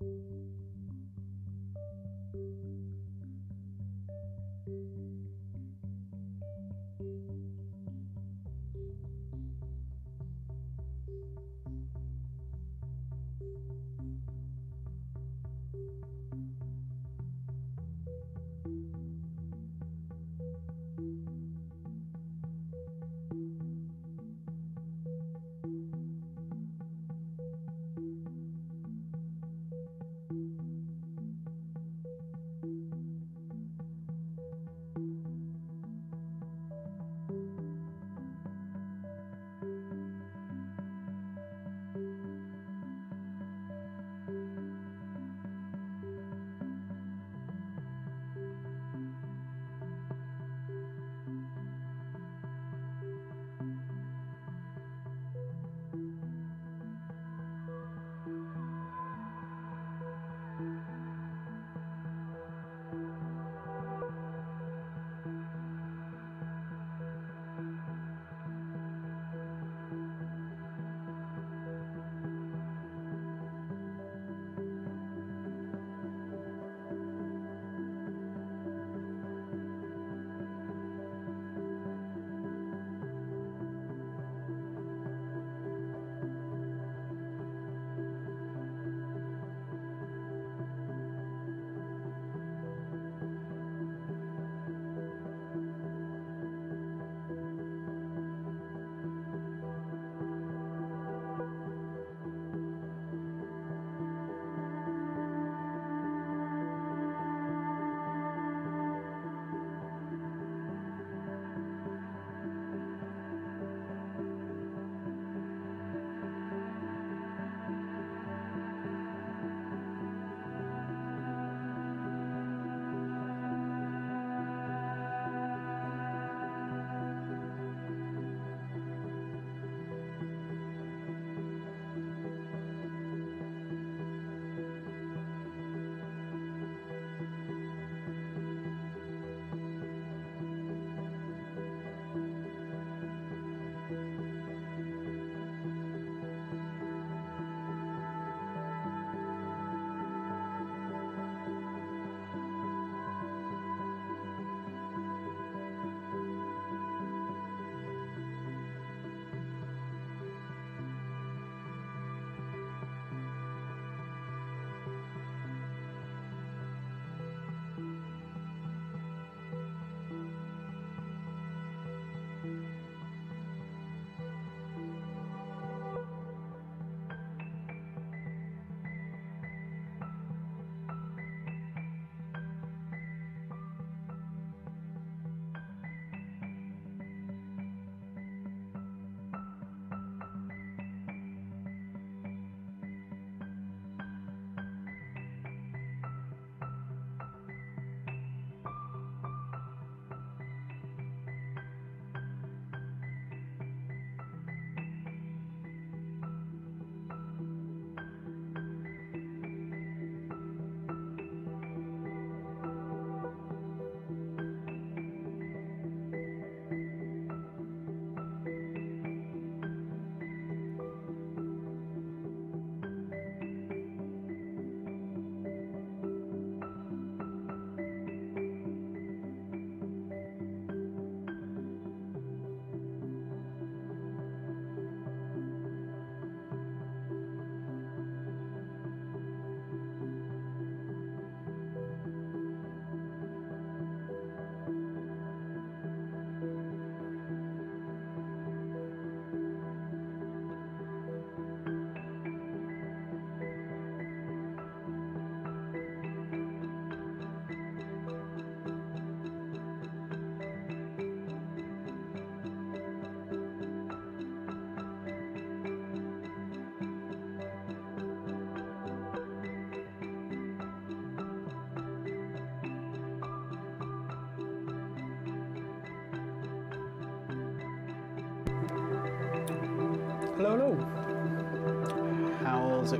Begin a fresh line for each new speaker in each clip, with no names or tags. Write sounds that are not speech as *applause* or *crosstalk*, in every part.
Hello,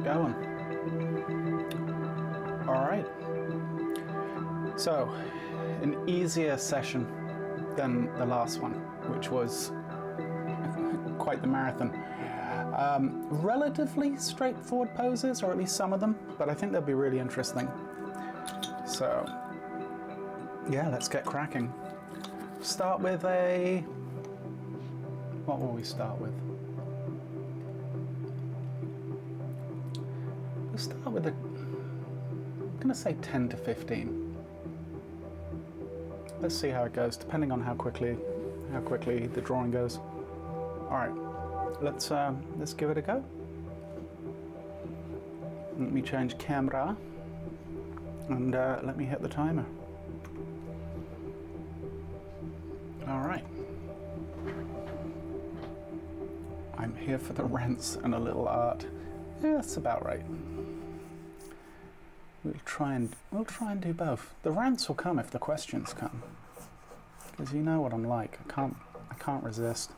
it going? All right. So, an easier session than the last one, which was *laughs* quite the marathon. Um, relatively straightforward poses, or at least some of them, but I think they'll be really interesting. So, yeah, let's get cracking. Start with a. What will we start with? Start with a. I'm going to say 10 to 15. Let's see how it goes, depending on how quickly, how quickly the drawing goes. All right let's um, let's give it a go. Let me change camera and uh, let me hit the timer. All right. I'm here for the rents and a little art. Yeah, that's about right. We'll try and we'll try and do both. The rants will come if the questions come, because you know what I'm like. I can't I can't resist.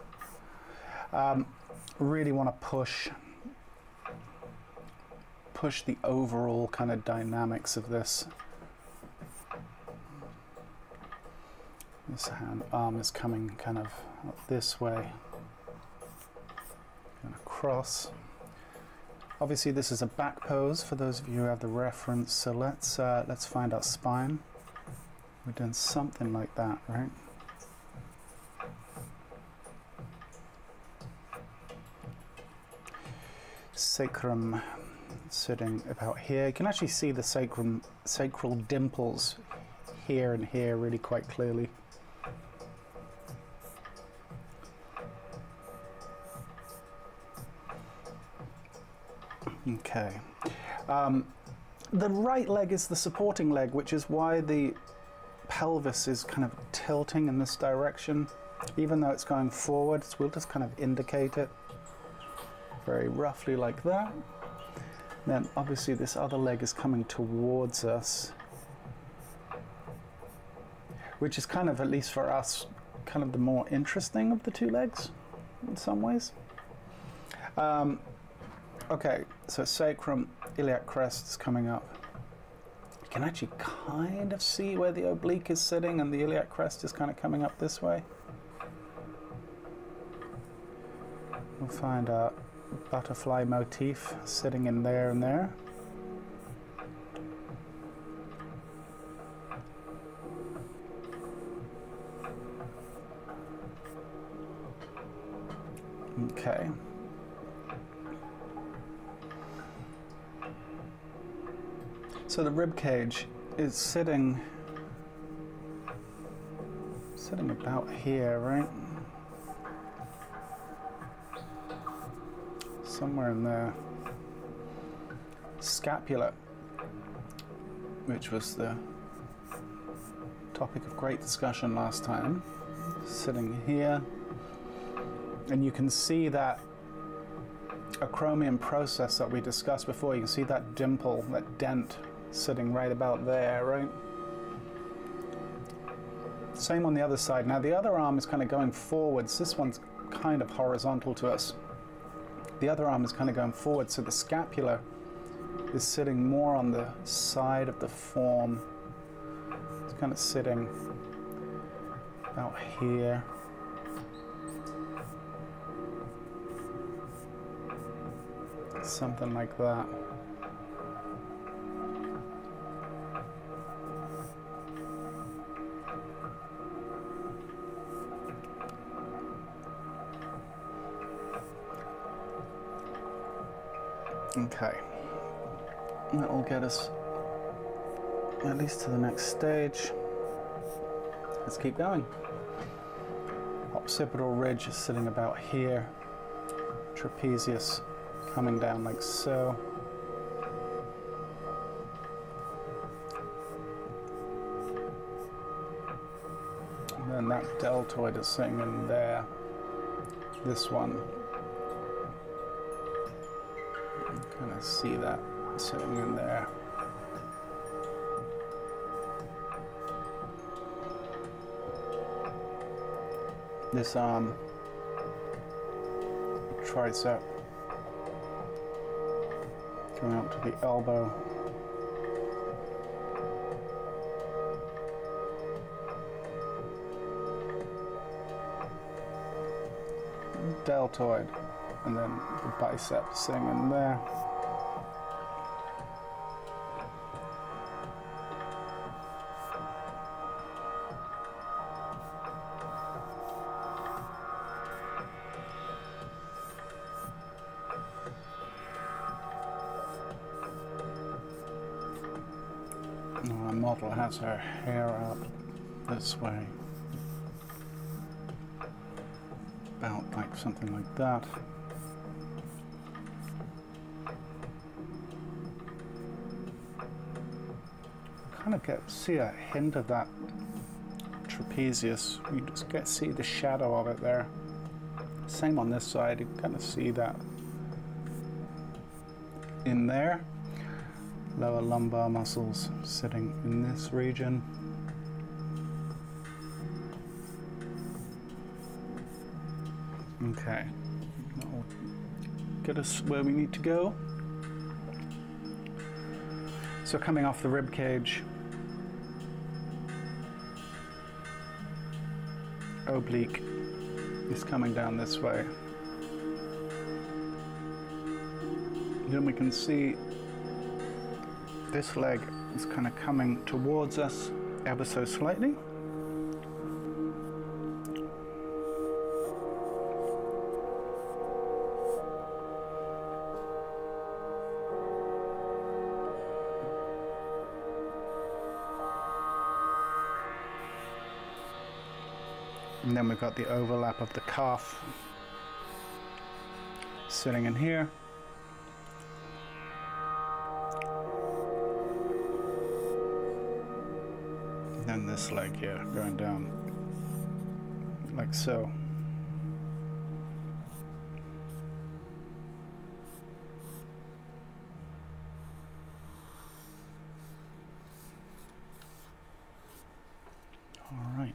Um, really want to push push the overall kind of dynamics of this. This hand arm is coming kind of this way and across. Obviously, this is a back pose for those of you who have the reference. So let's uh, let's find our spine. We're doing something like that, right? sacrum sitting about here. You can actually see the sacrum, sacral dimples here and here really quite clearly. Okay. Um, the right leg is the supporting leg, which is why the pelvis is kind of tilting in this direction. Even though it's going forwards, we'll just kind of indicate it very roughly like that. Then obviously this other leg is coming towards us, which is kind of, at least for us, kind of the more interesting of the two legs in some ways. Um, okay, so sacrum, iliac crest is coming up. You can actually kind of see where the oblique is sitting and the iliac crest is kind of coming up this way. We'll find out butterfly motif sitting in there and there. Okay. So the rib cage is sitting sitting about here, right? somewhere in there. Scapula, which was the topic of great discussion last time, sitting here. And you can see that acromion process that we discussed before. You can see that dimple, that dent sitting right about there, right? Same on the other side. Now the other arm is kind of going forwards. This one's kind of horizontal to us the other arm is kind of going forward, so the scapula is sitting more on the side of the form. It's kind of sitting about here. Something like that. Okay. That will get us at least to the next stage. Let's keep going. Occipital ridge is sitting about here. Trapezius coming down like so. And then that deltoid is sitting in there. This one see that sitting in there. This um tricep going up to the elbow. Deltoid. and then the bicep sitting in there. Has her hair up this way. About like something like that. Kind of get see a hint of that trapezius. You just get see the shadow of it there. Same on this side. You kind of see that in there lower lumbar muscles sitting in this region. Okay, that'll get us where we need to go. So coming off the rib cage, oblique is coming down this way. Then we can see this leg is kind of coming towards us ever so slightly. And then we've got the overlap of the calf sitting in here. Like so. All right.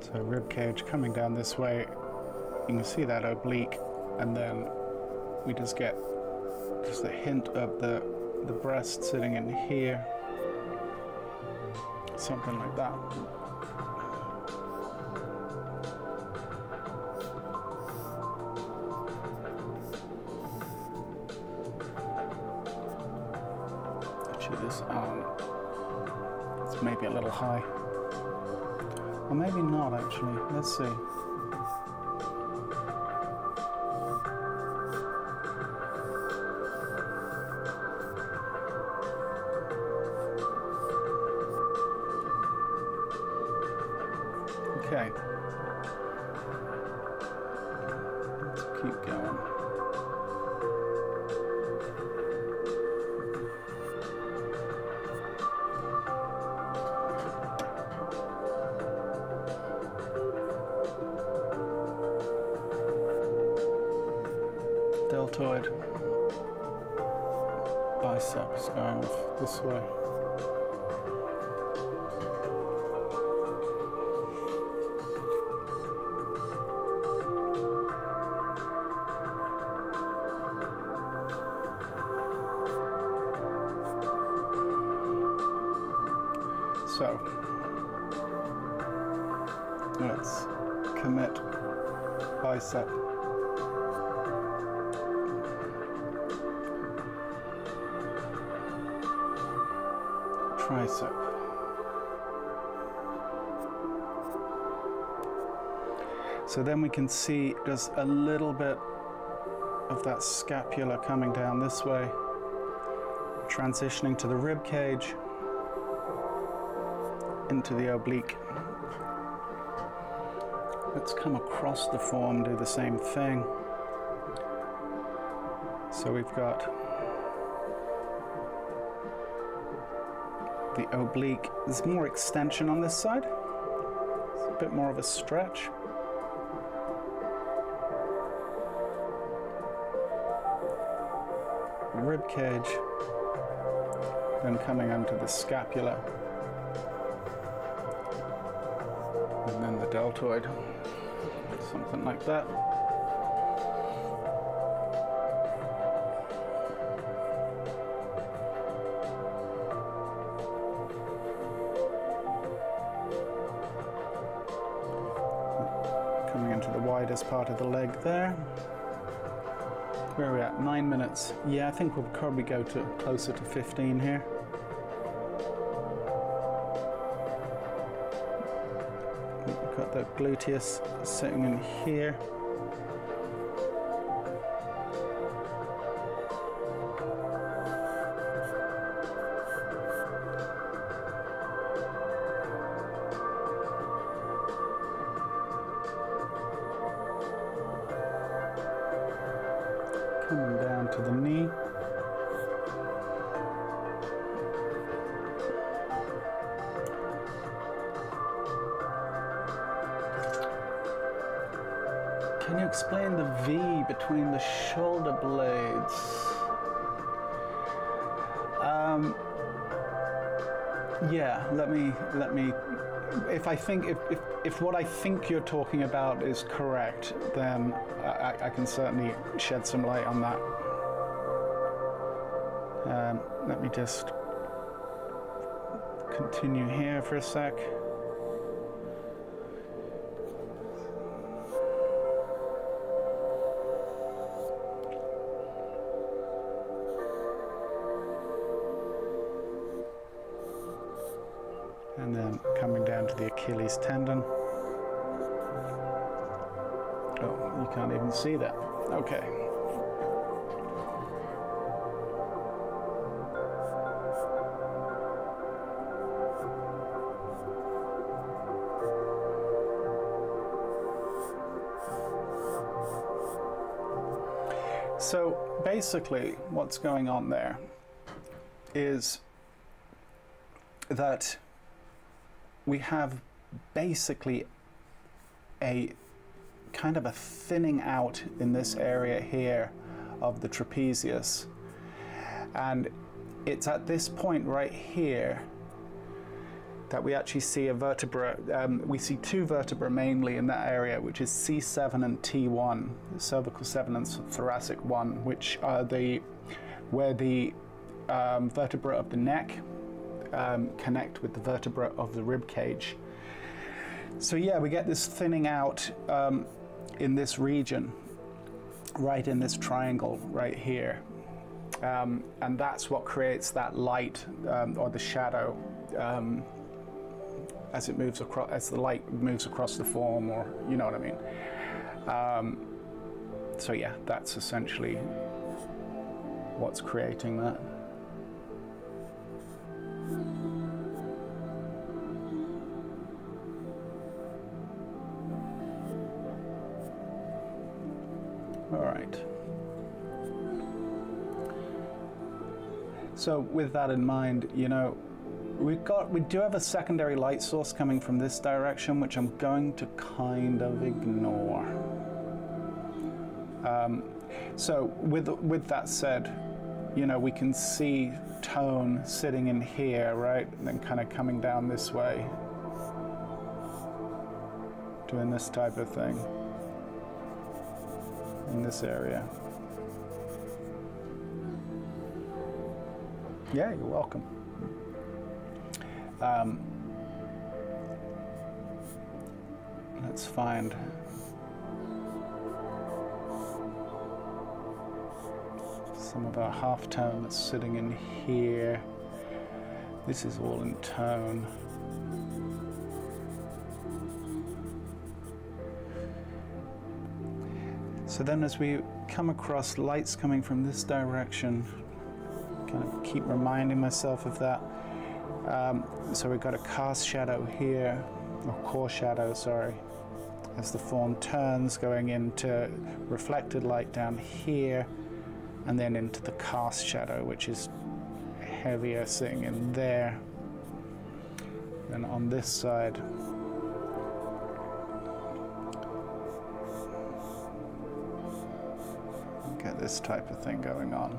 So rib cage coming down this way, you can see that oblique, and then we just get just a hint of the the breast sitting in here, something like that. Actually, this arm it's maybe a little high. Or maybe not actually. Let's see. Then we can see just a little bit of that scapula coming down this way, transitioning to the rib cage, into the oblique. Let's come across the form, do the same thing. So we've got the oblique. There's more extension on this side. It's a bit more of a stretch. then coming onto the scapula, and then the deltoid, something like that. Coming into the widest part of the leg there. Where are we at? Nine minutes. Yeah, I think we'll probably go to closer to 15 here. We've got the gluteus sitting in here. Think if, if, if what I think you're talking about is correct, then I, I can certainly shed some light on that. Um, let me just continue here for a sec. Then coming down to the Achilles tendon. Oh, you can't even see that. Okay. So basically, what's going on there is that we have basically a kind of a thinning out in this area here of the trapezius. And it's at this point right here that we actually see a vertebra. Um, we see two vertebrae mainly in that area, which is C7 and T1, cervical 7 and thoracic 1, which are the where the um, vertebra of the neck um, connect with the vertebra of the rib cage. So yeah, we get this thinning out um, in this region, right in this triangle right here. Um, and that's what creates that light um, or the shadow um, as it moves across, as the light moves across the form, or you know what I mean. Um, so yeah, that's essentially what's creating that. So with that in mind, you know, we've got we do have a secondary light source coming from this direction, which I'm going to kind of ignore. Um, so with with that said, you know, we can see tone sitting in here, right, and then kind of coming down this way, doing this type of thing in this area. Yeah, you're welcome. Um, let's find. Some of our half tone that's sitting in here. This is all in tone. So then as we come across lights coming from this direction, kind of keep reminding myself of that. Um, so we've got a cast shadow here, or core shadow, sorry, as the form turns, going into reflected light down here, and then into the cast shadow, which is heavier sitting in there. Then on this side, get this type of thing going on.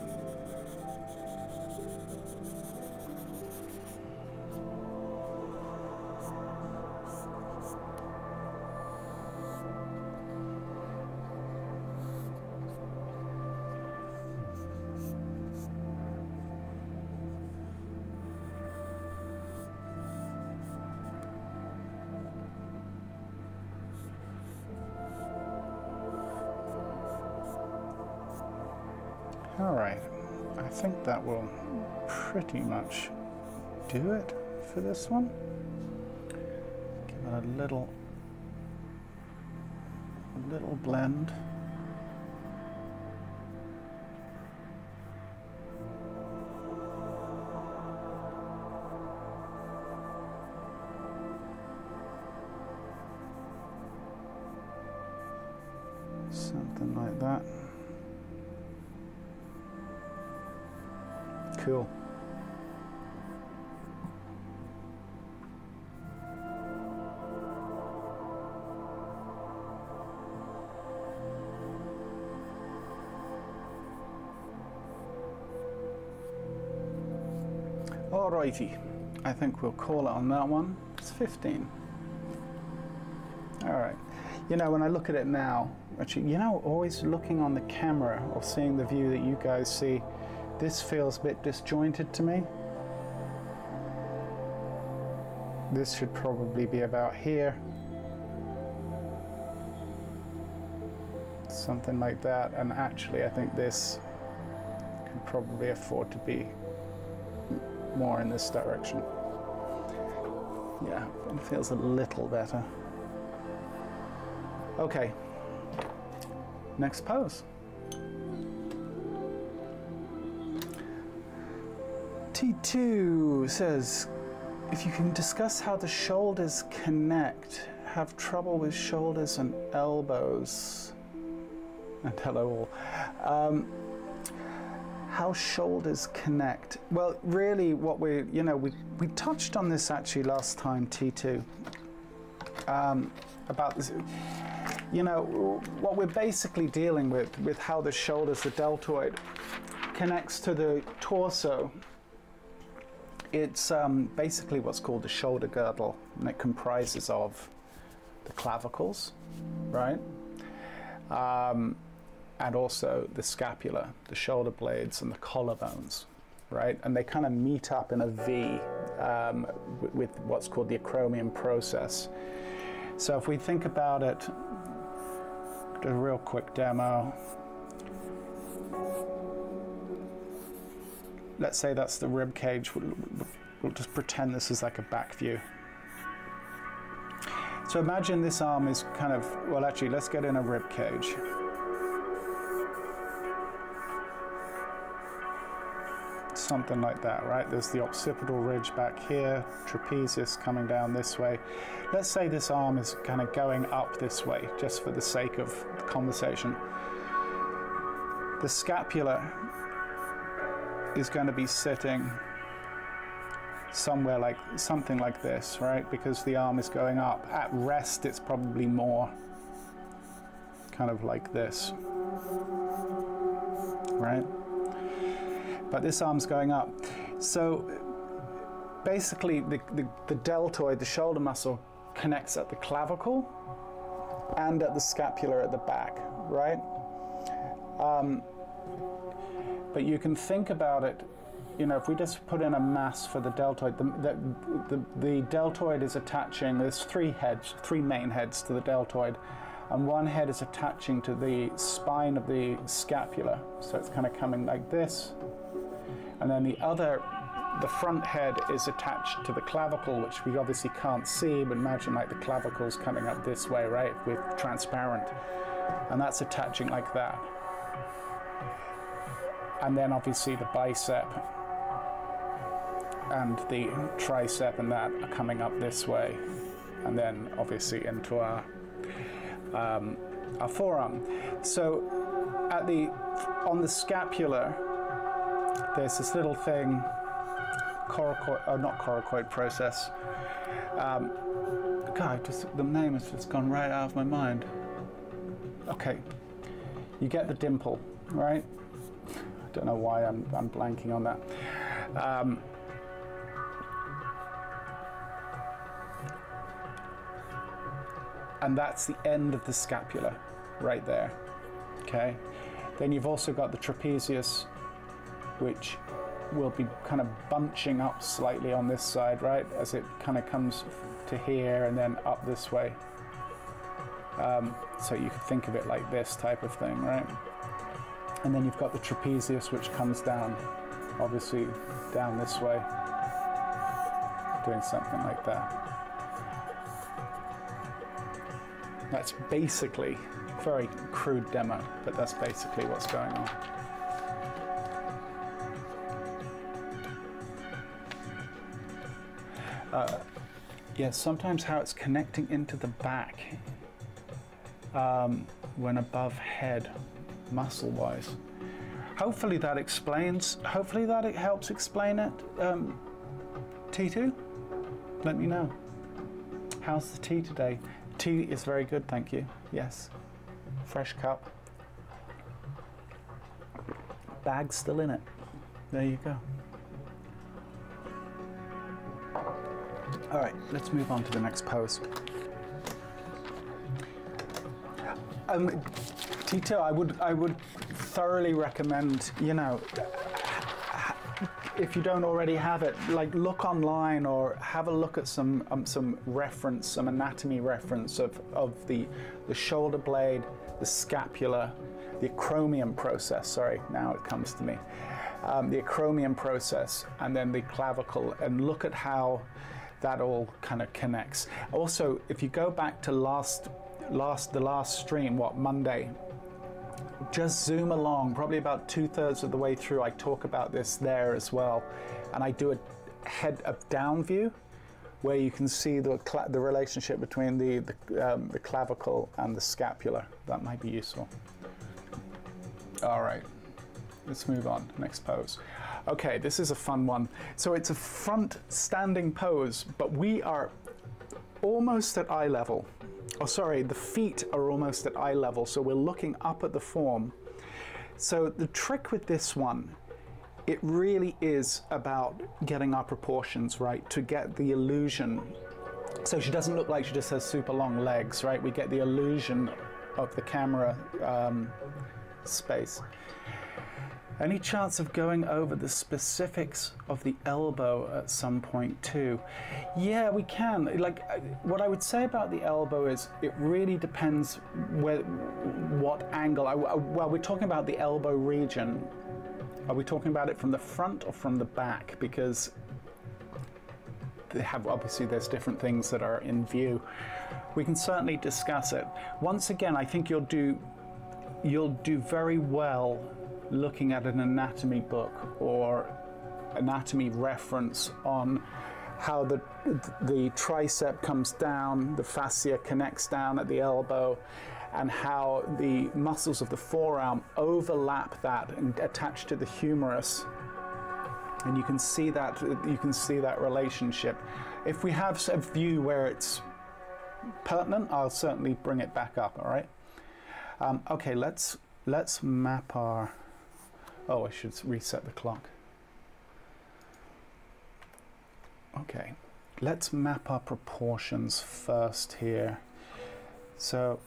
That will pretty much do it for this one. Give it a little, a little blend. 480. I think we'll call it on that one. It's 15. All right. You know, when I look at it now, actually, you know, always looking on the camera or seeing the view that you guys see, this feels a bit disjointed to me. This should probably be about here. Something like that. And actually, I think this can probably afford to be more in this direction. Yeah, it feels a little better. Okay, next pose. T2 says, if you can discuss how the shoulders connect, have trouble with shoulders and elbows. And hello all. Um, how shoulders connect. Well, really, what we, you know, we, we touched on this actually last time, T2, um, about this. You know, what we're basically dealing with, with how the shoulders, the deltoid, connects to the torso. It's um, basically what's called the shoulder girdle, and it comprises of the clavicles, right? Um, and also the scapula, the shoulder blades, and the collarbones, right? And they kind of meet up in a V um, with, what's called the acromion process. So if we think about it, do a real quick demo. Let's say that's the rib cage. We'll, we'll just pretend this is like a back view. So imagine this arm is kind of, well actually let's get in a rib cage. Something like that, right? There's the occipital ridge back here, trapezius coming down this way. Let's say this arm is kind of going up this way, just for the sake of the conversation. The scapula is going to be sitting somewhere like something like this, right? Because the arm is going up. At rest, it's probably more kind of like this, right? But this arm's going up. So basically the, the, the, deltoid, the shoulder muscle, connects at the clavicle and at the scapula at the back, right? Um, but you can think about it, you know, if we just put in a mass for the deltoid, the, the, the, the deltoid is attaching, there's three heads, three main heads to the deltoid, and one head is attaching to the spine of the scapula. So it's kind of coming like this, and then the other, the front head is attached to the clavicle, which we obviously can't see, but imagine like the clavicle's coming up this way, right, with transparent. And that's attaching like that. And then obviously the bicep and the tricep and that are coming up this way. And then obviously into our, um, our forearm. So at the, on the scapula, there's this little thing, coracoid, oh, not coracoid process. Um, God, just, the name has just gone right out of my mind. Okay, you get the dimple, right? I don't know why I'm, I'm blanking on that. Um, and that's the end of the scapula right there, okay? Then you've also got the trapezius which will be kind of bunching up slightly on this side, right? As it kind of comes to here and then up this way. Um, so you could think of it like this type of thing, right? And then you've got the trapezius, which comes down, obviously, down this way, doing something like that. That's basically, very crude demo, but that's basically what's going on. Uh, yeah, sometimes how it's connecting into the back um, when above head, muscle-wise. Hopefully that explains, hopefully that it helps explain it. Um, T2, let me know. How's the tea today? Tea is very good, thank you. Yes. Fresh cup. Bag still in it. There you go. All right, let's move on to the next pose. Um, Tito, I would I would thoroughly recommend, you know, if you don't already have it, like look online or have a look at some um, some reference, some anatomy reference of, of the the shoulder blade, the scapula, the acromion process. Sorry, now it comes to me. Um, the acromion process, and then the clavicle, and look at how that all kind of connects. Also, if you go back to last last the last stream, what Monday, just zoom along, probably about two thirds of the way through. I talk about this there as well, and I do a head up down view where you can see the, the relationship between the, the, um, the clavicle and the scapula. That might be useful. All right, let's move on. Next pose. Okay, this is a fun one. So it's a front standing pose, but we are almost at eye level. Oh, sorry, the feet are almost at eye level, so we're looking up at the form. So the trick with this one, it really is about getting our proportions right to get the illusion. So she doesn't look like she just has super long legs, right? We get the illusion of the camera um, space. Any chance of going over the specifics of the elbow at some point too? Yeah, we can. Like, uh, what I would say about the elbow is it really depends where, what angle. I, well, we're talking about the elbow region. Are we talking about it from the front or from the back? Because they have obviously there's different things that are in view. We can certainly discuss it. Once again, I think you'll do you'll do very well looking at an anatomy book or anatomy reference on how the, the tricep comes down, the fascia connects down at the elbow, and how the muscles of the forearm overlap that and attach to the humerus. And you can see that you can see that relationship. If we have a view where it's pertinent, I'll certainly bring it back up. All right. Um, okay, let's let's map our Oh, I should reset the clock. Okay, let's map our proportions first here. So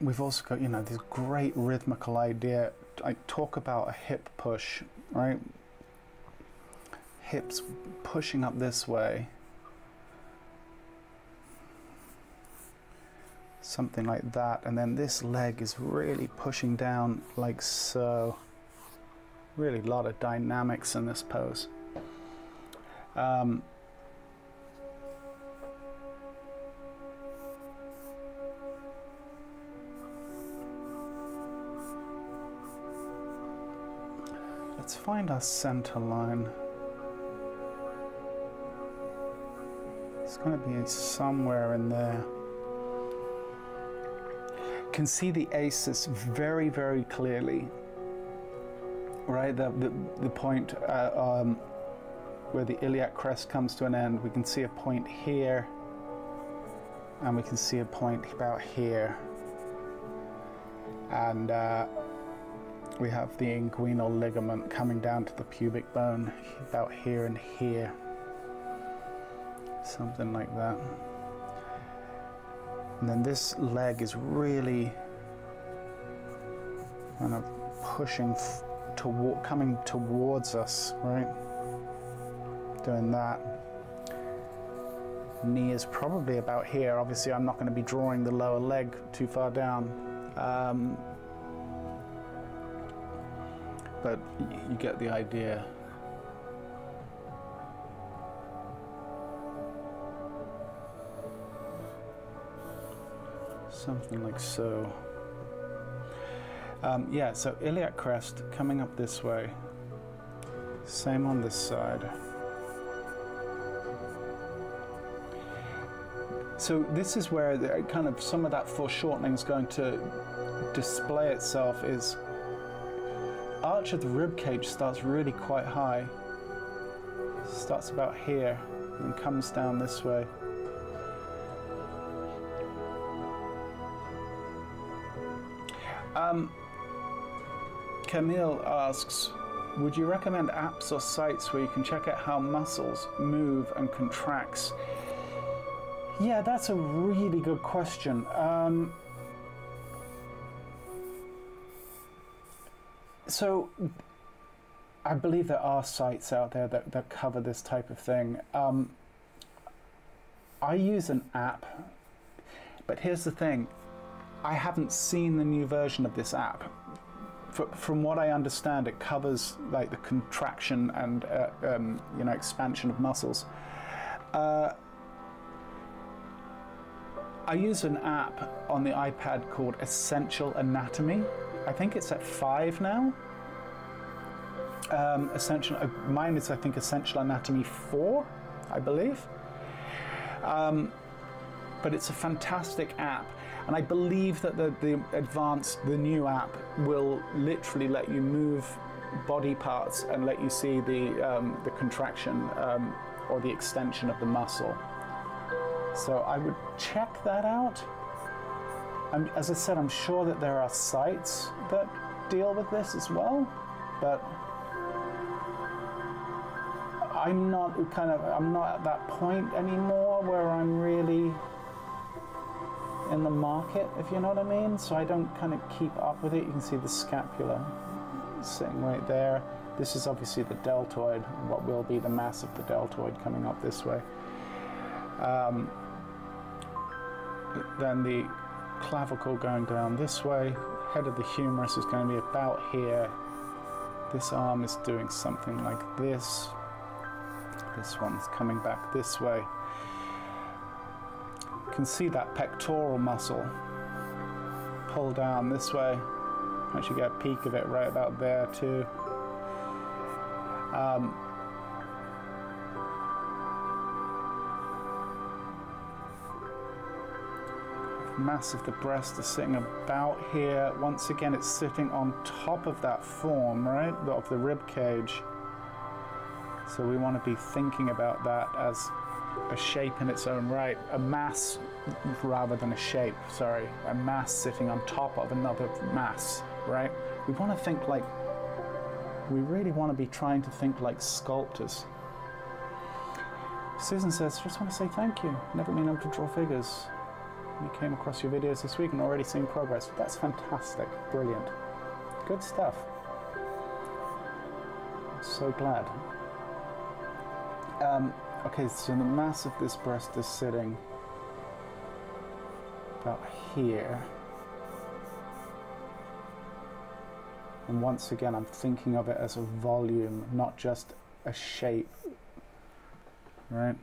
we've also got, you know, this great rhythmical idea. I talk about a hip push, right? Hips pushing up this way. Something like that and then this leg is really pushing down like so. Really a lot of dynamics in this pose. Um, let's find our center line. It's going to be somewhere in there can see the ASIS very, very clearly. Right, the, the, the point uh, um, where the iliac crest comes to an end, we can see a point here, and we can see a point about here. And uh, we have the inguinal ligament coming down to the pubic bone about here and here. Something like that. And then this leg is really kind of pushing toward, coming towards us, right? Doing that. Knee is probably about here. Obviously, I'm not going to be drawing the lower leg too far down. Um, but you get the idea. Something like so. Um, yeah, so iliac crest coming up this way. Same on this side. So this is where the, kind of some of that foreshortening is going to display itself. Is arch of the rib cage starts really quite high. Starts about here and comes down this way. Um, Camille asks, would you recommend apps or sites where you can check out how muscles move and contracts? Yeah, that's a really good question. Um, so, I believe there are sites out there that, that cover this type of thing. Um, I use an app, but here's the thing I haven't seen the new version of this app. F- from what I understand, it covers like the contraction and uh, um, you know expansion of muscles. Uh, I use an app on the iPad called Essential Anatomy. I think it's at five now. Um, essential, uh, mine is I think Essential Anatomy four, I believe. Um, but it's a fantastic app, and I believe that the, the advanced, the new app will literally let you move body parts and let you see the um, the contraction um, or the extension of the muscle. So I would check that out. I'm, as I said, I'm sure that there are sites that deal with this as well, but I'm not kind of I'm not at that point anymore where I'm really in the market, if you know what I mean. So I don't kind of keep up with it. You can see the scapula sitting right there. This is obviously the deltoid, what will be the mass of the deltoid coming up this way. Um, then the clavicle going down this way. Head of the humerus is going to be about here. This arm is doing something like this. This one's coming back this way. Can see that pectoral muscle pull down this way. Actually get a peek of it right about there too. Um, mass of the breast is sitting about here. Once again, it's sitting on top of that form, right, of the rib cage. So we want to be thinking about that as a shape in its own right, a mass rather than a shape, sorry, a mass sitting on top of another mass, right? We want to think like, we really want to be trying to think like sculptors. Susan says, just want to say thank you. Never been able to draw figures. We came across your videos this week and already seen progress. That's fantastic. Brilliant. Good stuff. So glad. Um, okay, so the mass of this breast is sitting about here. And once again, I'm thinking of it as a volume, not just a shape. Right?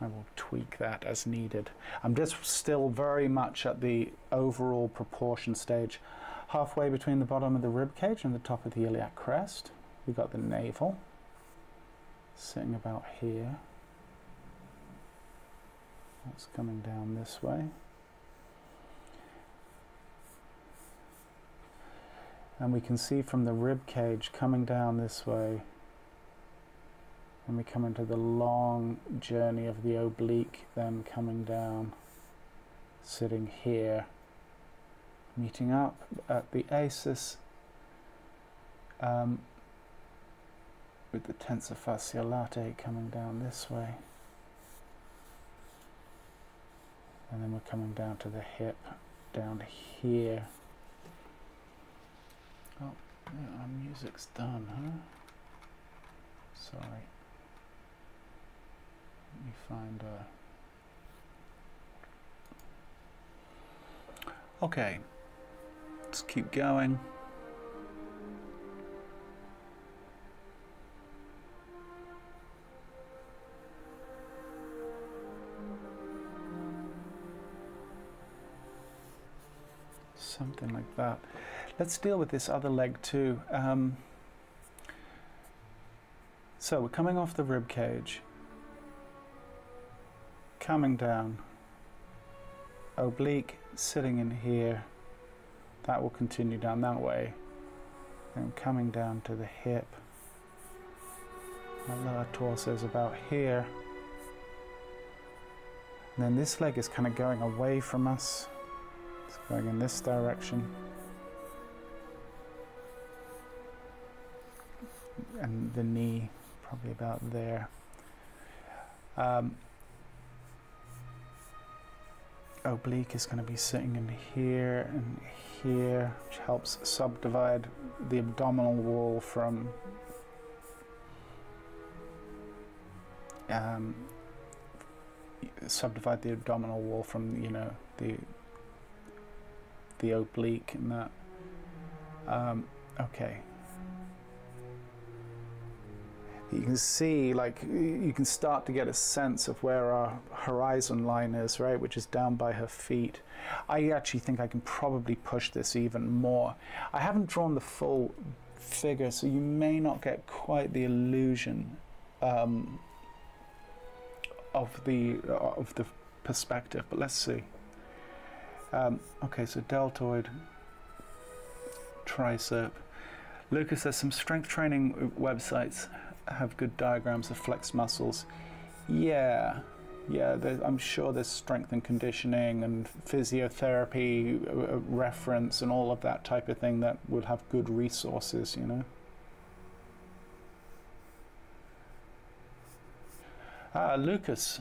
I will tweak that as needed. I'm just still very much at the overall proportion stage. Halfway between the bottom of the rib cage and the top of the iliac crest, we've got the navel sitting about here. That's coming down this way. And we can see from the rib cage coming down this way and we come into the long journey of the oblique, then coming down, sitting here, meeting up at the ASIS um, with the tensor fasciae latae coming down this way. And then we're coming down to the hip, down here. Oh, yeah, our music's done, huh? Sorry. Let me find a. Okay. let's keep going. Something like that. Let's deal with this other leg too. Um, so we're coming off the rib cage, coming down, oblique sitting in here. That will continue down that way. And coming down to the hip. Our lower torso is about here. And then this leg is kind of going away from us. It's going in this direction. And the knee probably about there. Um, oblique is going to be sitting in here and here, which helps subdivide the abdominal wall from um, subdivide the abdominal wall from you know the the oblique and that. Um, okay, you can see like you can start to get a sense of where our horizon line is right which is down by her feet. I actually think i can probably push this even more. I haven't drawn the full figure so you may not get quite the illusion um, of the of the perspective but let's see um, okay so deltoid tricep lucas there's some strength training websites have good diagrams of flexed muscles. Yeah, yeah, I'm sure there's strength and conditioning and physiotherapy uh, uh, reference and all of that type of thing that will have good resources, you know. Ah, Lucas.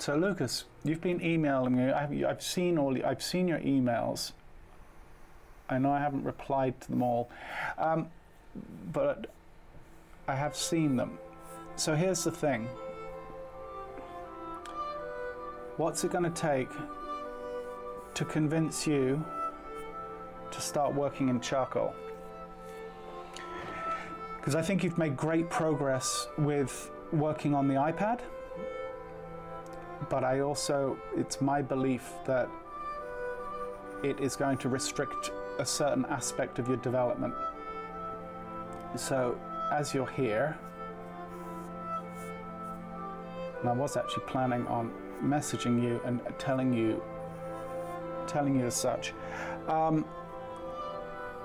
So Lucas, you've been emailing me. I've, I've seen all. I've seen your emails. I know I haven't replied to them all, um, but I have seen them. So here's the thing. What's it going to take to convince you to start working in charcoal? Because I think you've made great progress with working on the iPad, but I also, it's my belief that it is going to restrict a certain aspect of your development. So as you're here, and I was actually planning on messaging you and telling you, telling you as such. Um,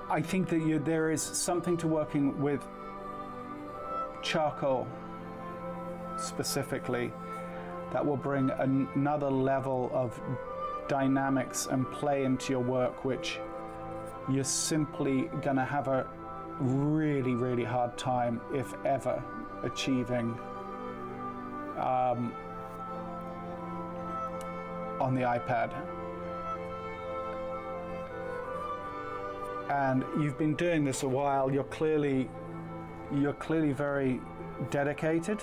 I think that you, there is something to working with charcoal specifically that will bring an, another level of dynamics and play into your work, which you're simply going to have a really, really hard time, if ever, achieving um, on the iPad. And you've been doing this a while. You're clearly, you're clearly very dedicated,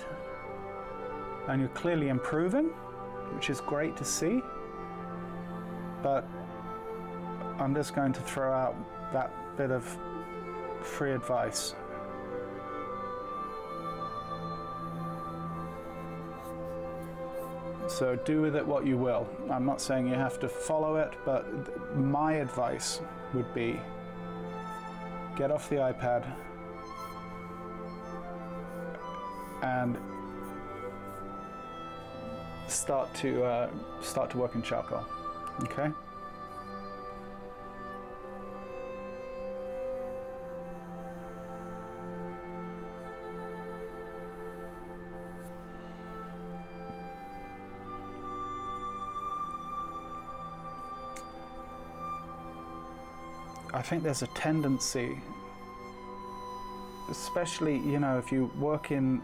and you're clearly improving, which is great to see. But I'm just going to throw out that bit of free advice. So do with it what you will. I'm not saying you have to follow it, but my advice would be get off the iPad and start to uh, start to work in charcoal. Okay. I think there's a tendency, especially you know if you work in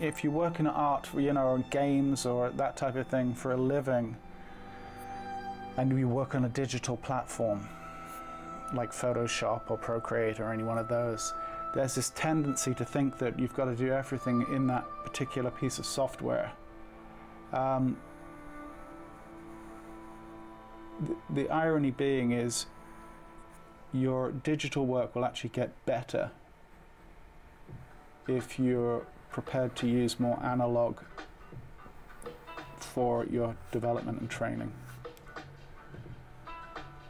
if you work in art, you know, or games or that type of thing for a living, and you work on a digital platform like Photoshop or Procreate or any one of those, there's this tendency to think that you've got to do everything in that particular piece of software. Um, the, the irony being is your digital work will actually get better if you're prepared to use more analog for your development and training.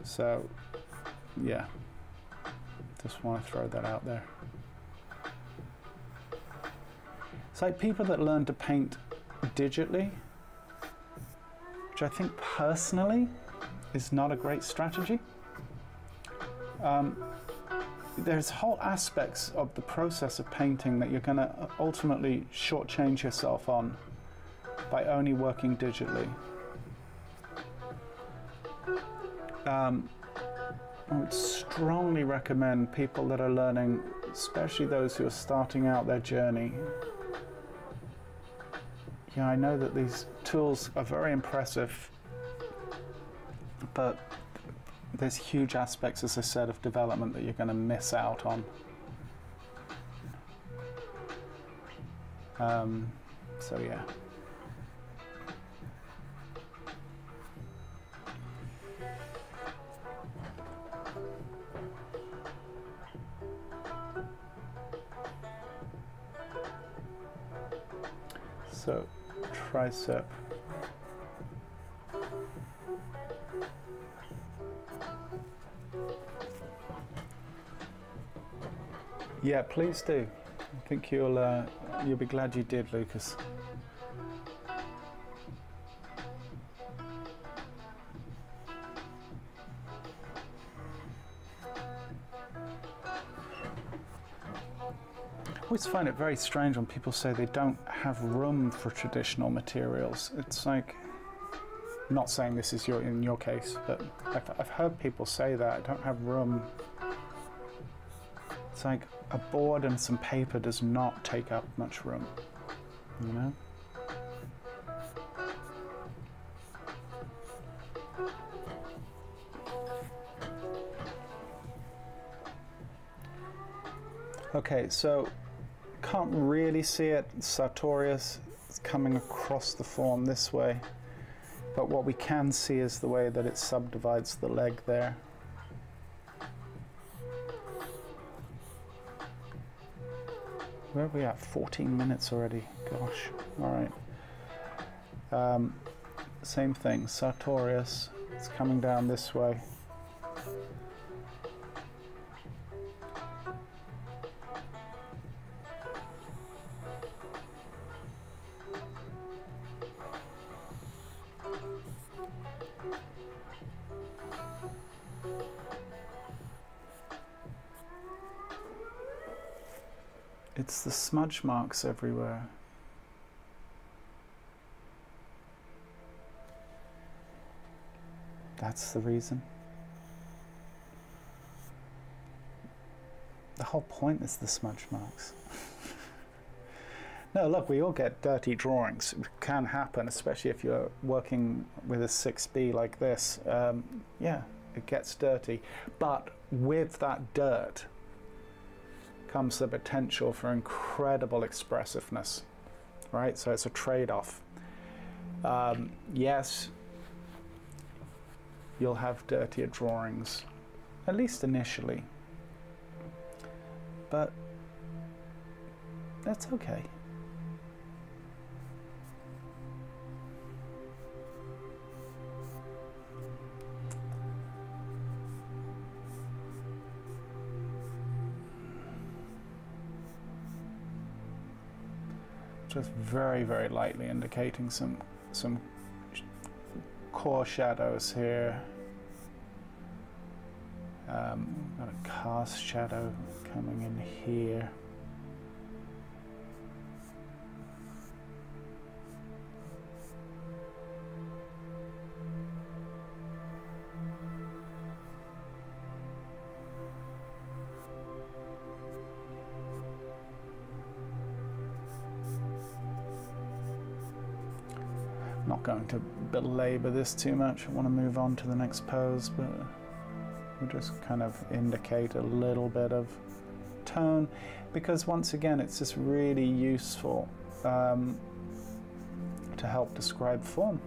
So, yeah, just want to throw that out there. It's like people that learn to paint digitally, which I think personally is not a great strategy. Um, there's whole aspects of the process of painting that you're going to ultimately shortchange yourself on by only working digitally. Um, I would strongly recommend people that are learning, especially those who are starting out their journey. Yeah, I know that these tools are very impressive, but there's huge aspects, as I said, of development that you're going to miss out on. Um, so yeah. So tricep. Yeah, please do. I think you'll uh, you'll be glad you did, Lucas. I always find it very strange when people say they don't have room for traditional materials. It's like, not saying this is your in your case, but I've, I've heard people say that I don't have room. It's like a board and some paper does not take up much room, you know? Okay, so can't really see it. Sartorius is coming across the form this way, but what we can see is the way that it subdivides the leg there. Where are we at? 14 minutes already. Gosh. All right. Um, same thing. Sartorius. It's coming down this way. Marks everywhere. That's the reason. The whole point is the smudge marks. *laughs* no, look, we all get dirty drawings. It can happen, especially if you're working with a 6B like this. Um, yeah, it gets dirty. But with that dirt, comes the potential for incredible expressiveness, right? So it's a trade off. Um, yes, you'll have dirtier drawings, at least initially, but that's okay. Just very, very lightly indicating some some core shadows here. Um, got a cast shadow coming in here. Not going to belabor this too much. I want to move on to the next pose, but we'll just kind of indicate a little bit of tone because once again, it's just really useful um, to help describe form.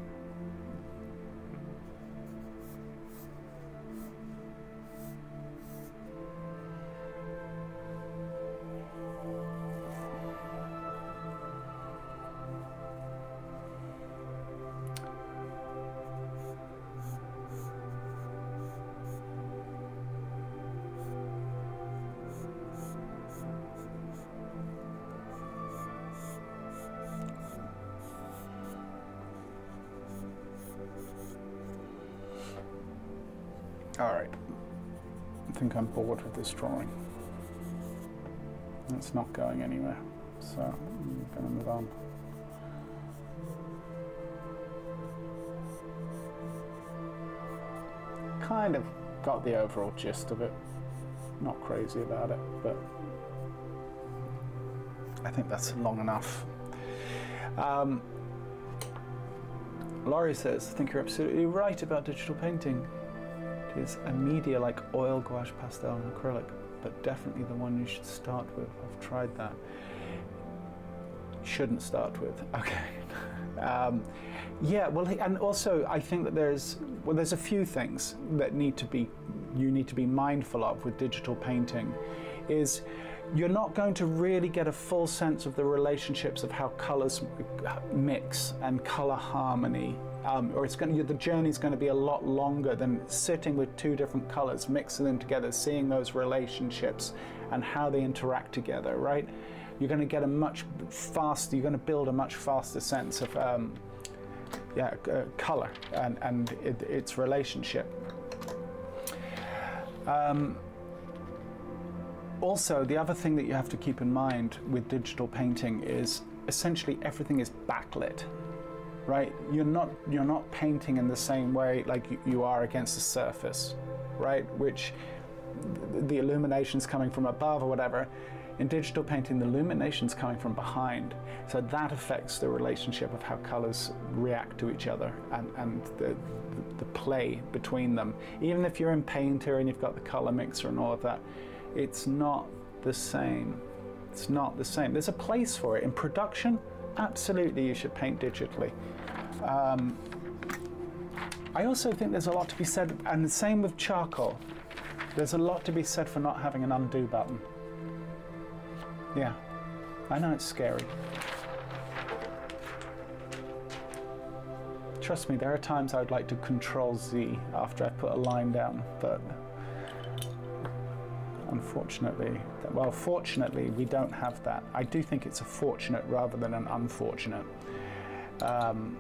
This drawing. It's not going anywhere, so I'm going to move on. Kind of got the overall gist of it. Not crazy about it, but I think that's long enough. Um, Laurie says, I think you're absolutely right about digital painting. Is a media like oil, gouache, pastel, and acrylic, but definitely the one you should start with. I've tried that. Shouldn't start with. *laughs* Okay. Um, yeah. Well, and also I think that there's well, there's a few things that need to be you need to be mindful of with digital painting. Is you're not going to really get a full sense of the relationships of how colors mix and color harmony. Um, or it's going to, the journey is going to be a lot longer than sitting with two different colors, mixing them together, seeing those relationships and how they interact together, right? You're going to get a much faster, you're going to build a much faster sense of um, yeah, uh, color and, and it, its relationship. Um, also, the other thing that you have to keep in mind with digital painting is essentially everything is backlit, right? You're not you're not painting in the same way like you, are against the surface, right? Which the illumination is coming from above or whatever. In digital painting, the illumination is coming from behind, so that affects the relationship of how colors react to each other and, and the, the play between them. Even if you're in Painter and you've got the color mixer and all of that, it's not the same. It's not the same. There's a place for it. In production, absolutely you should paint digitally. Um, I also think there's a lot to be said, and the same with charcoal. There's a lot to be said for not having an undo button. Yeah, I know it's scary. Trust me, there are times I would like to control Z after I put a line down, but unfortunately. Well, fortunately, we don't have that. I do think it's a fortunate rather than an unfortunate. Um,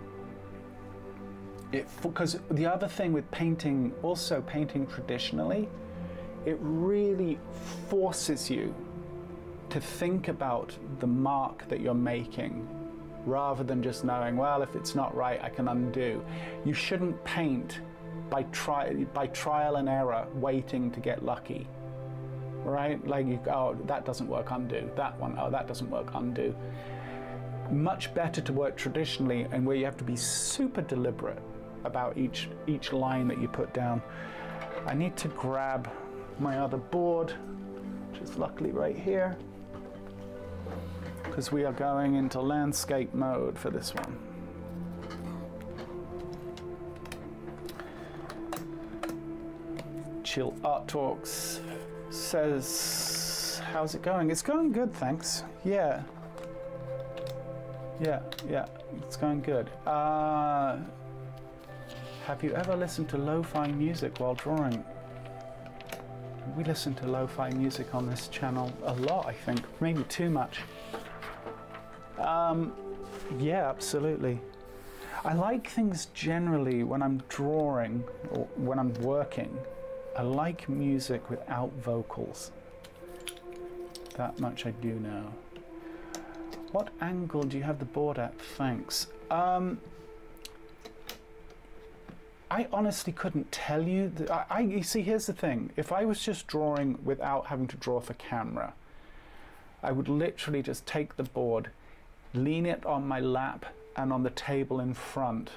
because the other thing with painting, also painting traditionally, it really forces you to think about the mark that you're making rather than just knowing, well, if it's not right, I can undo. You shouldn't paint by, tri- by trial and error, waiting to get lucky right? Like, you, oh, that doesn't work, undo. That one, oh, that doesn't work, undo. Much better to work traditionally and where you have to be super deliberate about each, each line that you put down. I need to grab my other board, which is luckily right here, because we are going into landscape mode for this one. Chill Art Talks says, how's it going? It's going good, thanks. Yeah. Yeah, yeah, it's going good. Uh, have you ever listened to lo-fi music while drawing? We listen to lo-fi music on this channel a lot, I think. Maybe too much. Um, yeah, absolutely. I like things generally when I'm drawing or when I'm working I like music without vocals. That much I do know. What angle do you have the board at? Thanks. Um, I honestly couldn't tell you. I, I, you see, here's the thing. If I was just drawing without having to draw for camera, I would literally just take the board, lean it on my lap and on the table in front,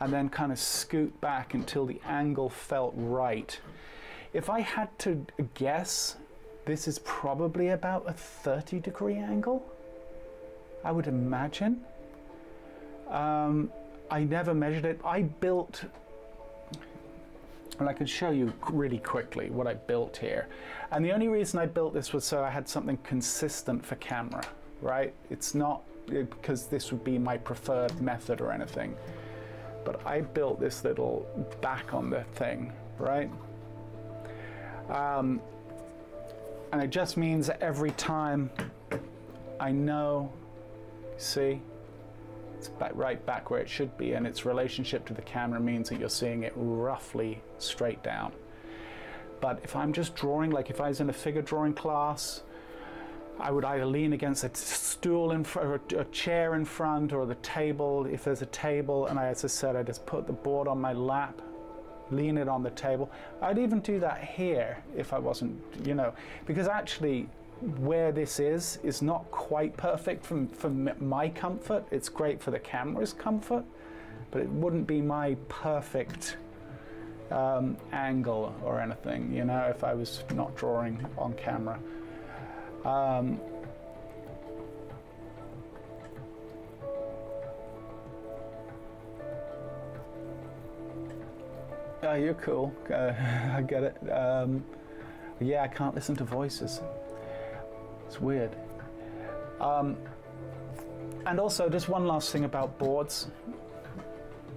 and then kind of scoot back until the angle felt right. If I had to guess, this is probably about a 30 degree angle, I would imagine. Um, I never measured it. I built, and I can show you really quickly what I built here. And the only reason I built this was so I had something consistent for camera, right? It's not because this would be my preferred method or anything but I built this little back on the thing, right? Um, and it just means every time I know, see, It's back, right back where it should be, and its relationship to the camera means that you're seeing it roughly straight down. But if I'm just drawing, like if I was in a figure drawing class, I would either lean against a stool in front, or a chair in front, or the table. If there's a table, and I, as I said, I just put the board on my lap, lean it on the table. I'd even do that here if I wasn't, you know, because actually where this is is not quite perfect from, for my comfort. It's great for the camera's comfort, but it wouldn't be my perfect um, angle or anything, you know, if I was not drawing on camera. Um, oh, you're cool. Uh, *laughs* I get it. Um, yeah, I can't listen to voices. It's weird. Um, and also, just one last thing about boards.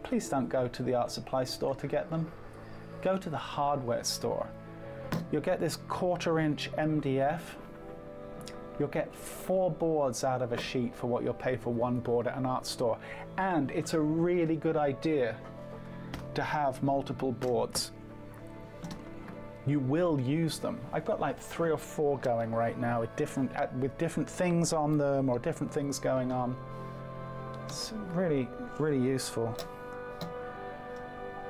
Please don't go to the art supply store to get them. Go to the hardware store. You'll get this quarter inch MDF. You'll get four boards out of a sheet for what you'll pay for one board at an art store. And it's a really good idea to have multiple boards you will use them. I've got like three or four going right now with different uh, with different things on them or different things going on. It's really really useful.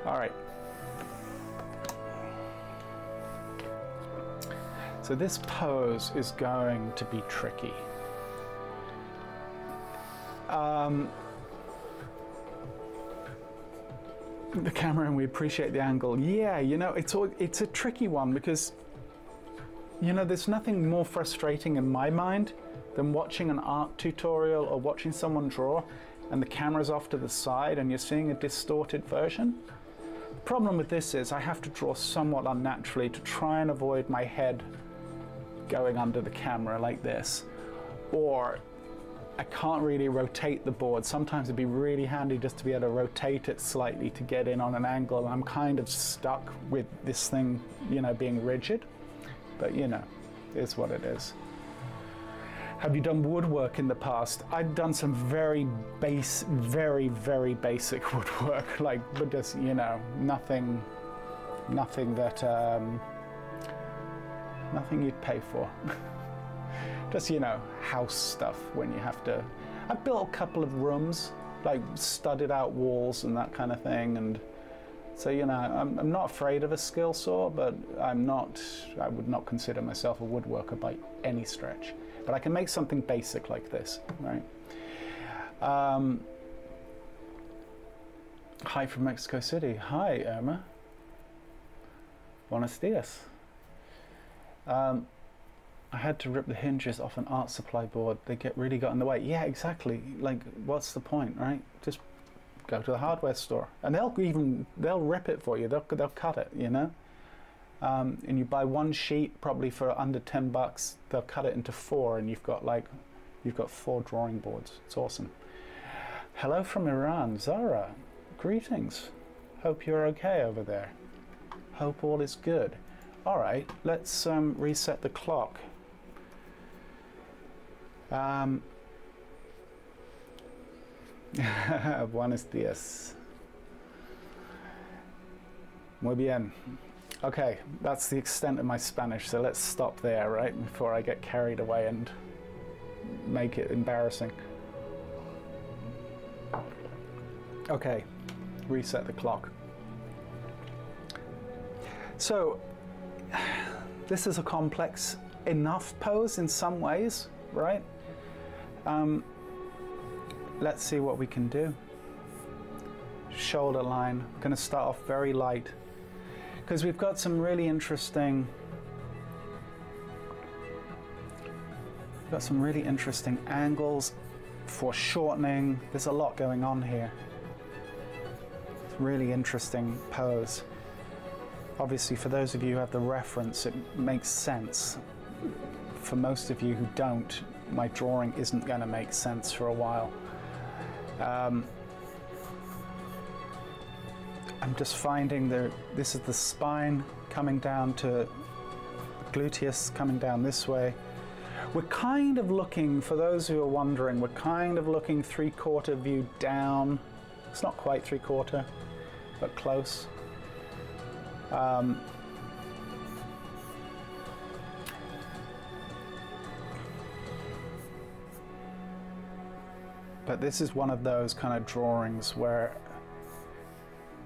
All right. So this pose is going to be tricky. Um, the camera and we appreciate the angle. Yeah, you know, it's all, it's a tricky one because you know, there's nothing more frustrating in my mind than watching an art tutorial or watching someone draw and the camera's off to the side and you're seeing a distorted version. The problem with this is I have to draw somewhat unnaturally to try and avoid my head going under the camera like this or I can't really rotate the board. Sometimes it'd be really handy just to be able to rotate it slightly to get in on an angle. I'm kind of stuck with this thing, you know, being rigid. But you know, it's what it is. Have you done woodwork in the past? I've done some very base, very, very basic *laughs* woodwork, like, but just, you know, nothing, nothing that, um, nothing you'd pay for. *laughs* just you know house stuff when you have to. I've built a couple of rooms like studded out walls and that kind of thing and so you know I'm, I'm not afraid of a skill saw but I'm not I would not consider myself a woodworker by any stretch. But I can make something basic like this right? Um, hi from Mexico City. Hi Irma. Buenos dias. Um, I had to rip the hinges off an art supply board. They get really got in the way. Yeah, exactly. Like, what's the point, right? Just go to the hardware store, and they'll even they'll rip it for you. They'll they'll cut it, you know. Um, and you buy one sheet probably for under ten bucks. They'll cut it into four, and you've got like you've got four drawing boards. It's awesome. Hello from Iran, Zara. Greetings. Hope you're okay over there. Hope all is good. All right, let's um, reset the clock. Um, *laughs* buenos días. Muy bien. Okay, that's the extent of my Spanish, so let's stop there, right, before I get carried away and make it embarrassing. Okay, reset the clock. So, *sighs* this is a complex enough pose in some ways, right? Um, let's see what we can do. Shoulder line, going to start off very light because we've got some really interesting got some really interesting angles foreshortening. There's a lot going on here. It's really interesting pose. Obviously, for those of you who have the reference, it makes sense. For most of you who don't, my drawing isn't going to make sense for a while. Um, I'm just finding that this is the spine coming down to gluteus coming down this way. We're kind of looking, for those who are wondering, we're kind of looking three quarter view down. It's not quite three quarter, but close. Um, but this is one of those kind of drawings where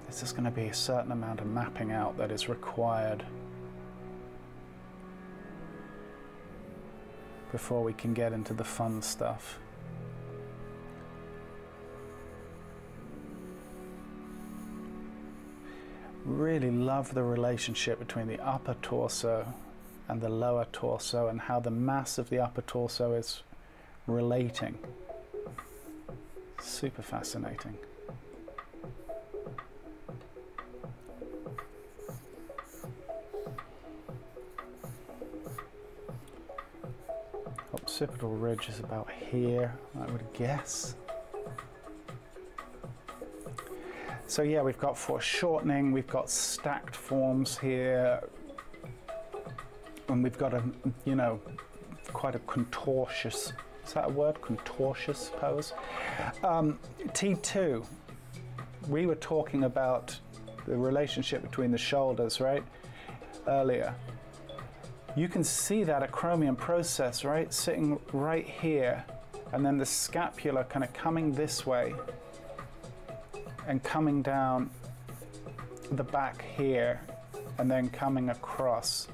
there's just going to be a certain amount of mapping out that is required before we can get into the fun stuff. Really love the relationship between the upper torso and the lower torso and how the mass of the upper torso is relating. Super fascinating. occipital ridge is about here, I would guess. So yeah, we've got foreshortening, we've got stacked forms here, and we've got a, you know, quite a contortious, is that a word? Contortious pose. Um, T2, we were talking about the relationship between the shoulders, right, earlier you can see that acromion process, right? Sitting right here, and then the scapula kind of coming this way and coming down the back here, and then coming across.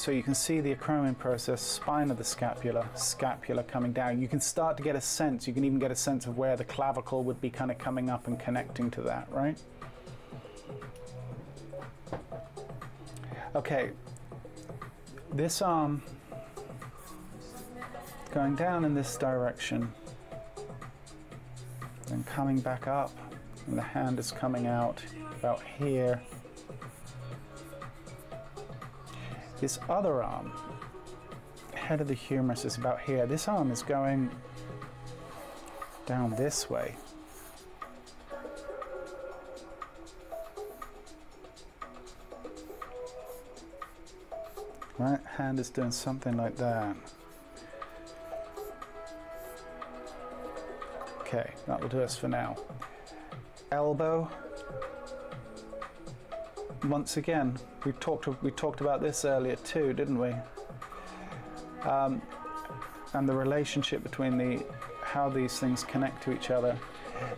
So you can see the acromion process, spine of the scapula, scapula coming down. You can start to get a sense, you can even get a sense of where the clavicle would be kind of coming up and connecting to that, right? Okay, this arm going down in this direction and coming back up and the hand is coming out about here. This other arm, head of the humerus is about here. This arm is going down this way. Right hand is doing something like that. Okay, that will do us for now. Elbow. Once again, we talked we talked about this earlier too, didn't we? Um, and the relationship between the how these things connect to each other.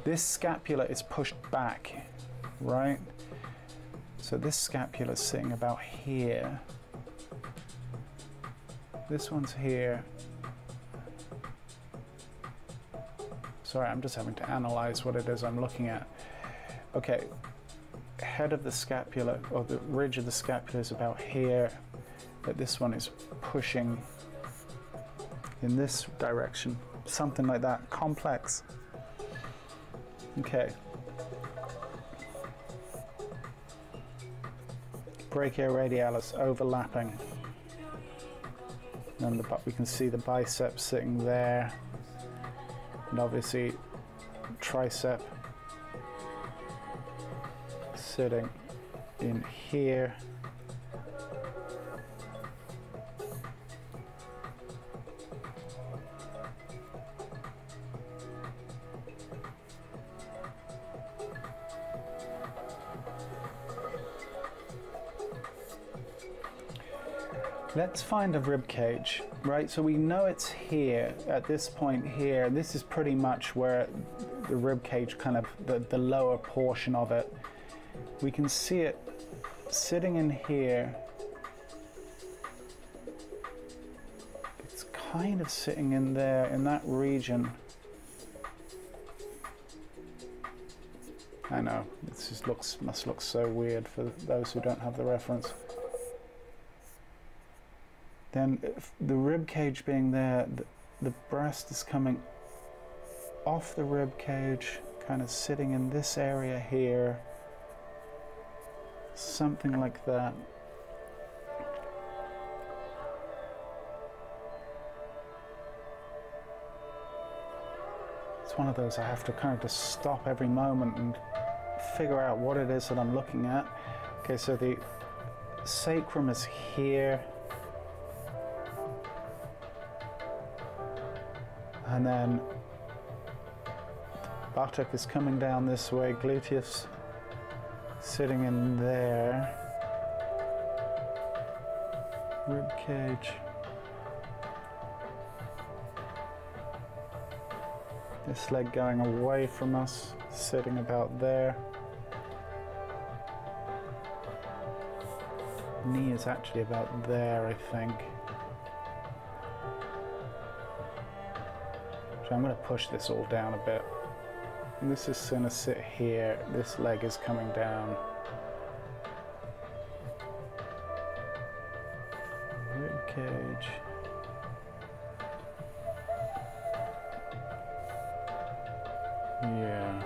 This scapula is pushed back, right? So this scapula is sitting about here. This one's here. Sorry, I'm just having to analyze what it is I'm looking at. Okay, head of the scapula, or the ridge of the scapula is about here, but this one is pushing in this direction. Something like that, complex. Okay. Brachioradialis overlapping and the, we can see the biceps sitting there and obviously tricep sitting in here Let's find a rib cage, right? So we know it's here at this point here. This is pretty much where the rib cage kind of the, the lower portion of it. We can see it sitting in here. It's kind of sitting in there in that region. I know, it just looks must look so weird for those who don't have the reference. Then the rib cage being there, the, the breast is coming off the rib cage, kind of sitting in this area here. Something like that. It's one of those I have to kind of just stop every moment and figure out what it is that I'm looking at. Okay, so the sacrum is here. And then buttock is coming down this way, gluteus sitting in there. Rib cage. This leg going away from us, sitting about there. Knee is actually about there, I think. So I'm going to push this all down a bit. And this is to sit here. This leg is coming down. Rib cage. Yeah.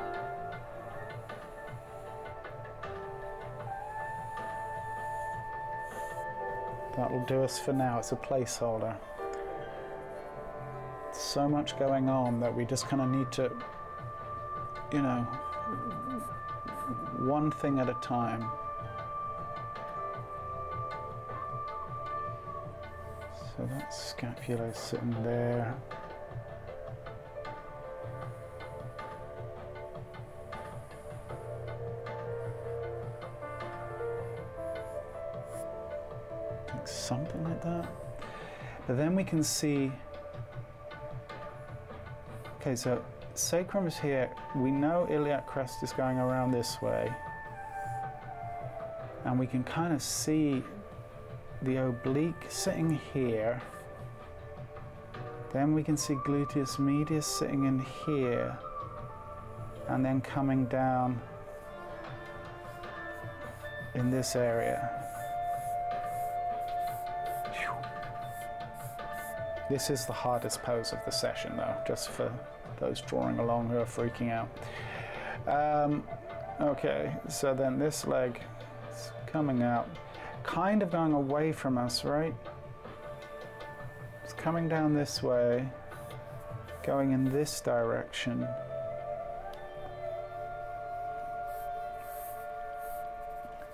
That'll do us for now. It's a placeholder. So much going on that we just kind of need to, you know, one thing at a time. So that scapula is sitting there. something like that. But then we can see, okay, so sacrum is here. We know iliac crest is going around this way. And we can kind of see the oblique sitting here. Then we can see gluteus medius sitting in here. And then coming down in this area. This is the hardest pose of the session, though, just for those drawing along who are freaking out. Um, okay, so then this leg is coming out, kind of going away from us, right? It's coming down this way, going in this direction.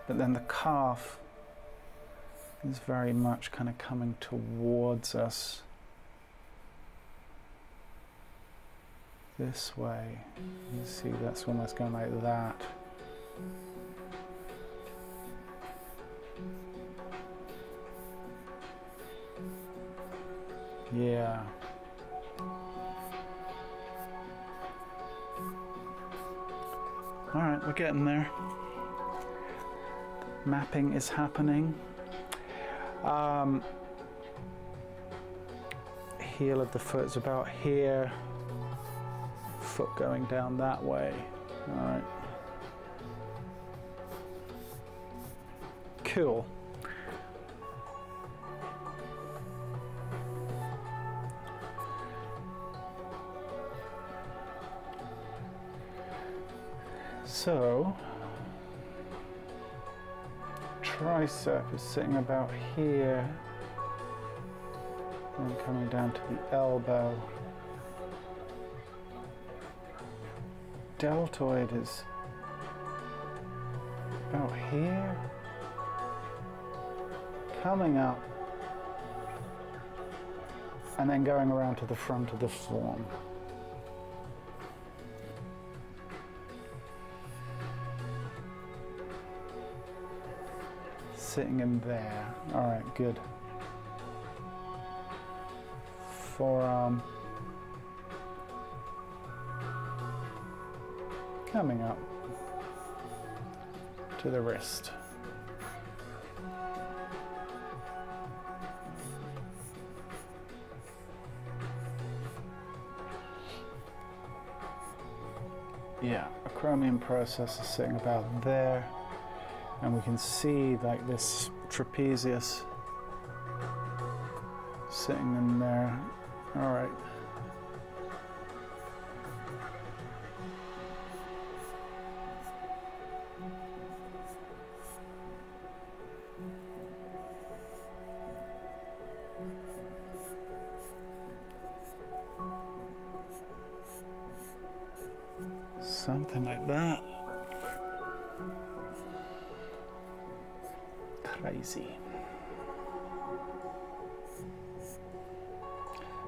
But then the calf is very much kind of coming towards us. This way. You see that's almost going like that. Yeah. All right, we're getting there. Mapping is happening. Um, heel of the foot is about here foot going down that way. All right. Cool. So, tricep is sitting about here and coming down to the elbow. Deltoid is about here, coming up, and then going around to the front of the form. Sitting in there. All right, good. Forearm. Coming up to the wrist. Yeah, acromion process is sitting about there, and we can see like this trapezius sitting in there. All right. something like that. Crazy.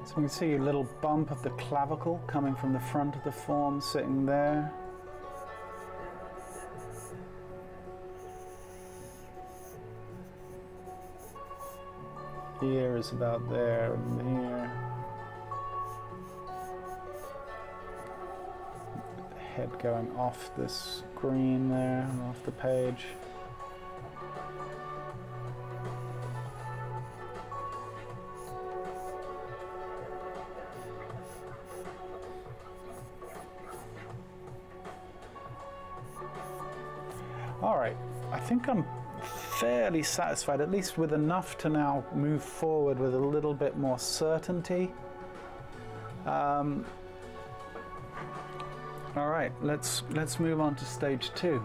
So we can see a little bump of the clavicle coming from the front of the form sitting there. Here is about there and. Head going off the screen there, off the page. All right, I think I'm fairly satisfied, at least with enough to now move forward with a little bit more certainty. Um, right, let's let's move on to stage two.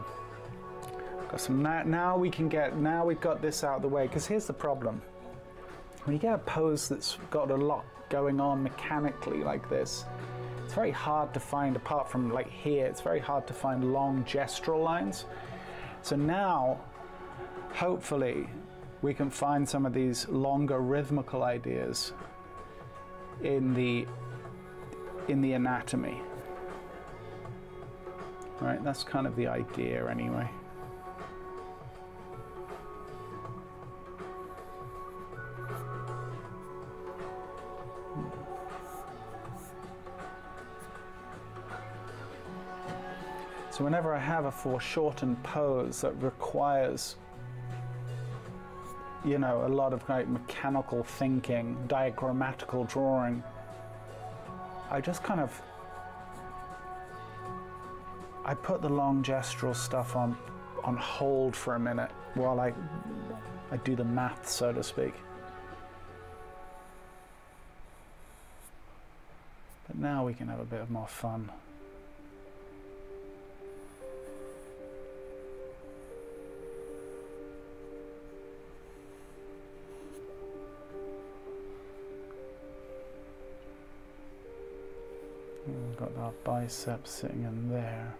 Got some now, now we can get now we've got this out of the way because here's the problem. When you get a pose that's got a lot going on mechanically like this, it's very hard to find apart from like here. It's very hard to find long gestural lines. So now, hopefully, we can find some of these longer rhythmical ideas in the in the anatomy. Right, that's kind of the idea anyway. So whenever I have a foreshortened pose that requires, you know, a lot of like mechanical thinking, diagrammatical drawing, I just kind of I put the long gestural stuff on on hold for a minute while I I do the math, so to speak. But now we can have a bit of more fun. We've got our biceps sitting in there.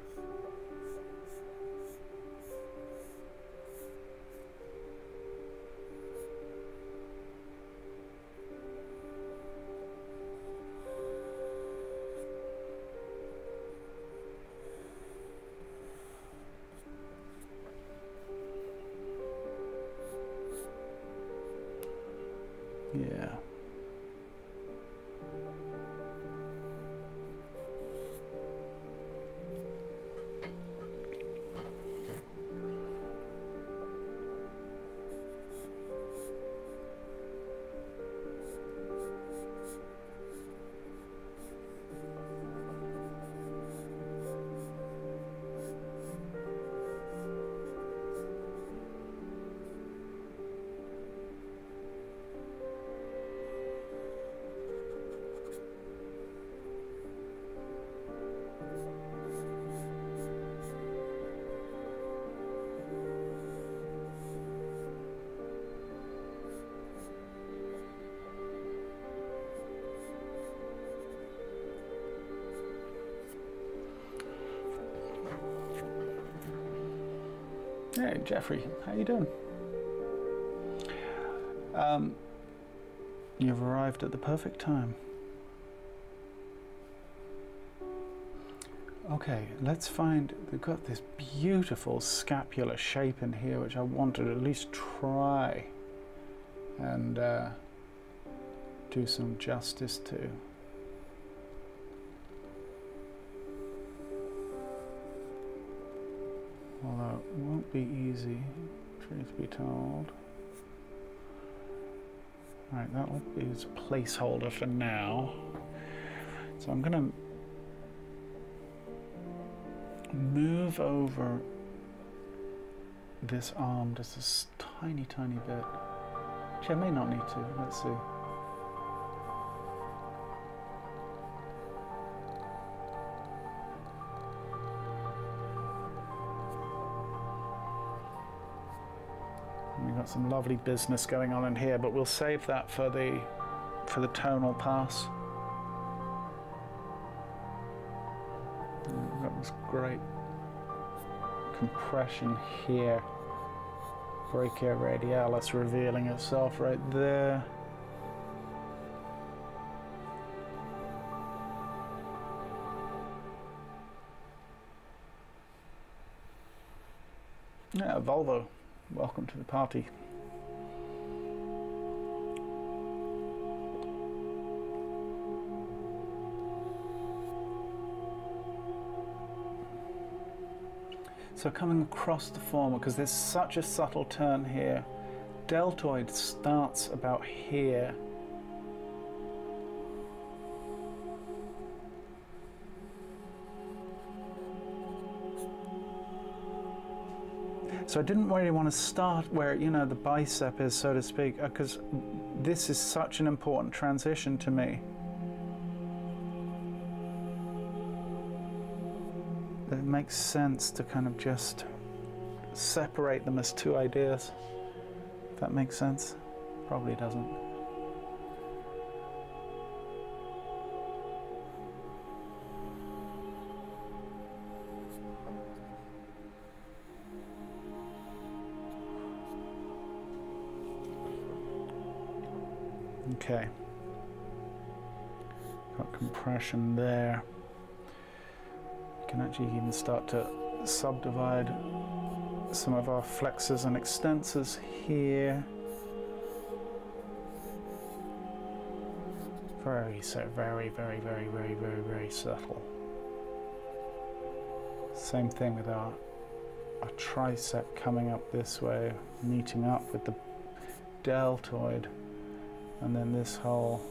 Jeffrey, how you doing? Um, you've arrived at the perfect time. Okay, let's find. We've got this beautiful scapular shape in here, which I want to at least try and uh, do some justice to. Won't be easy, truth be told. All right, that will be its placeholder for now. So I'm to move over this arm just a tiny, tiny bit. Actually, I may not need to. Let's see. Some lovely business going on in here, but we'll save that for the for the tonal pass. Oh, that We've got this great compression here. brachioradialis revealing itself right there. Yeah, Volvo, welcome to the party. So coming across the former, because there's such a subtle turn here, deltoid starts about here. So I didn't really want to start where, you know, the bicep is, so to speak, because this is such an important transition to me. Makes sense to kind of just separate them as two ideas. If that makes sense? Probably doesn't. Okay. Got compression there. Can actually even start to subdivide some of our flexors and extensors here. Very, so very, very, very, very, very, very subtle. Same thing with our, our tricep coming up this way, meeting up with the deltoid and then this whole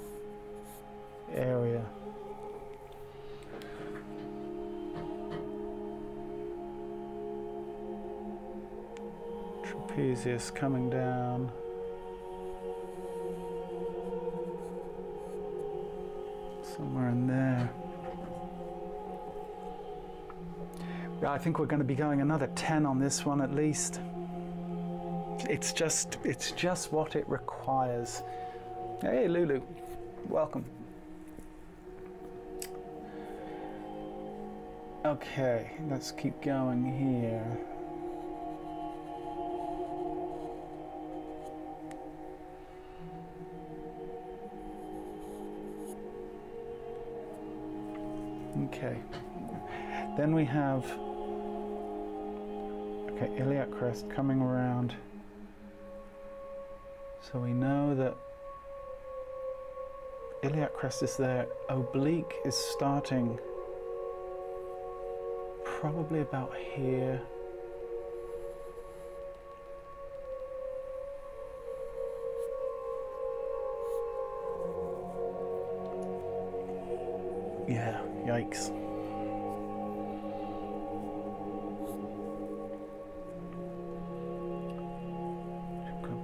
area trapezius coming down somewhere in there I think we're going to be going another 10 on this one at least it's just it's just what it requires Hey, Lulu. Welcome. Okay, let's keep going here. Okay. Then we have okay, iliac crest coming around. So we know that iliac crest is there, oblique is starting probably about here. Yeah, yikes.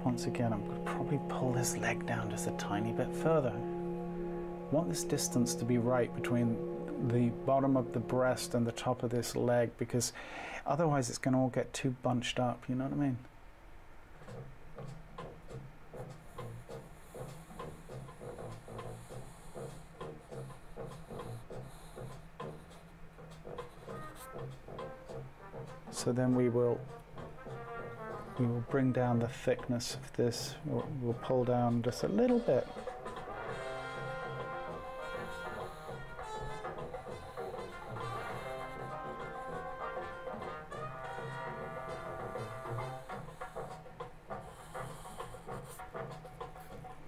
Once again, I'm going to probably pull this leg down just a tiny bit further want this distance to be right between the bottom of the breast and the top of this leg because otherwise it's going to all get too bunched up, you know what I mean? So then we will we will bring down the thickness of this. We'll, we'll pull down just a little bit.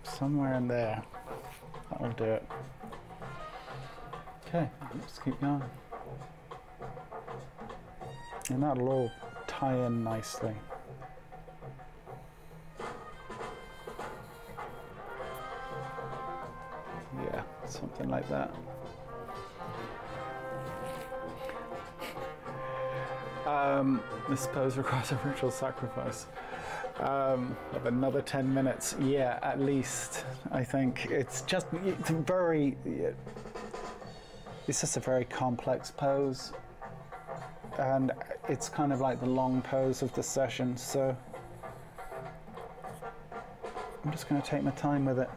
somewhere in there. That'll do it. Okay, let's keep going. Yeah, something like that. Um, this pose requires a ritual sacrifice um, of another 10 minutes. Yeah, at least. I think it's just it's very. It's just a very complex pose, and it's kind of like the long pose of the session. So I'm just going to take my time with it.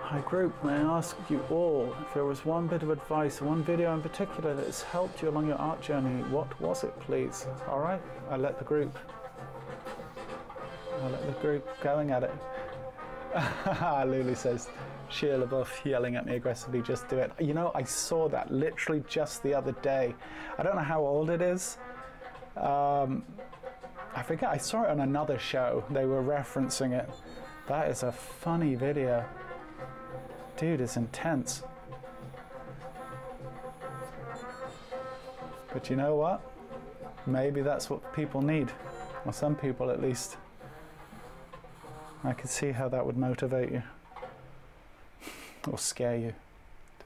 Hi group, may I ask you all if there was one bit of advice, one video in particular that has helped you along your art journey, what was it please? Alright, I let the group. I let the group going at it. *laughs* Lulu says, Shia LaBeouf yelling at me aggressively, just do it. You know, I saw that literally just the other day. I don't know how old it is. Um, I forget, I saw it on another show. They were referencing it. That is a funny video. Dude, it's intense. But you know what? Maybe that's what people need. Or some people at least. I can see how that would motivate you. or scare you,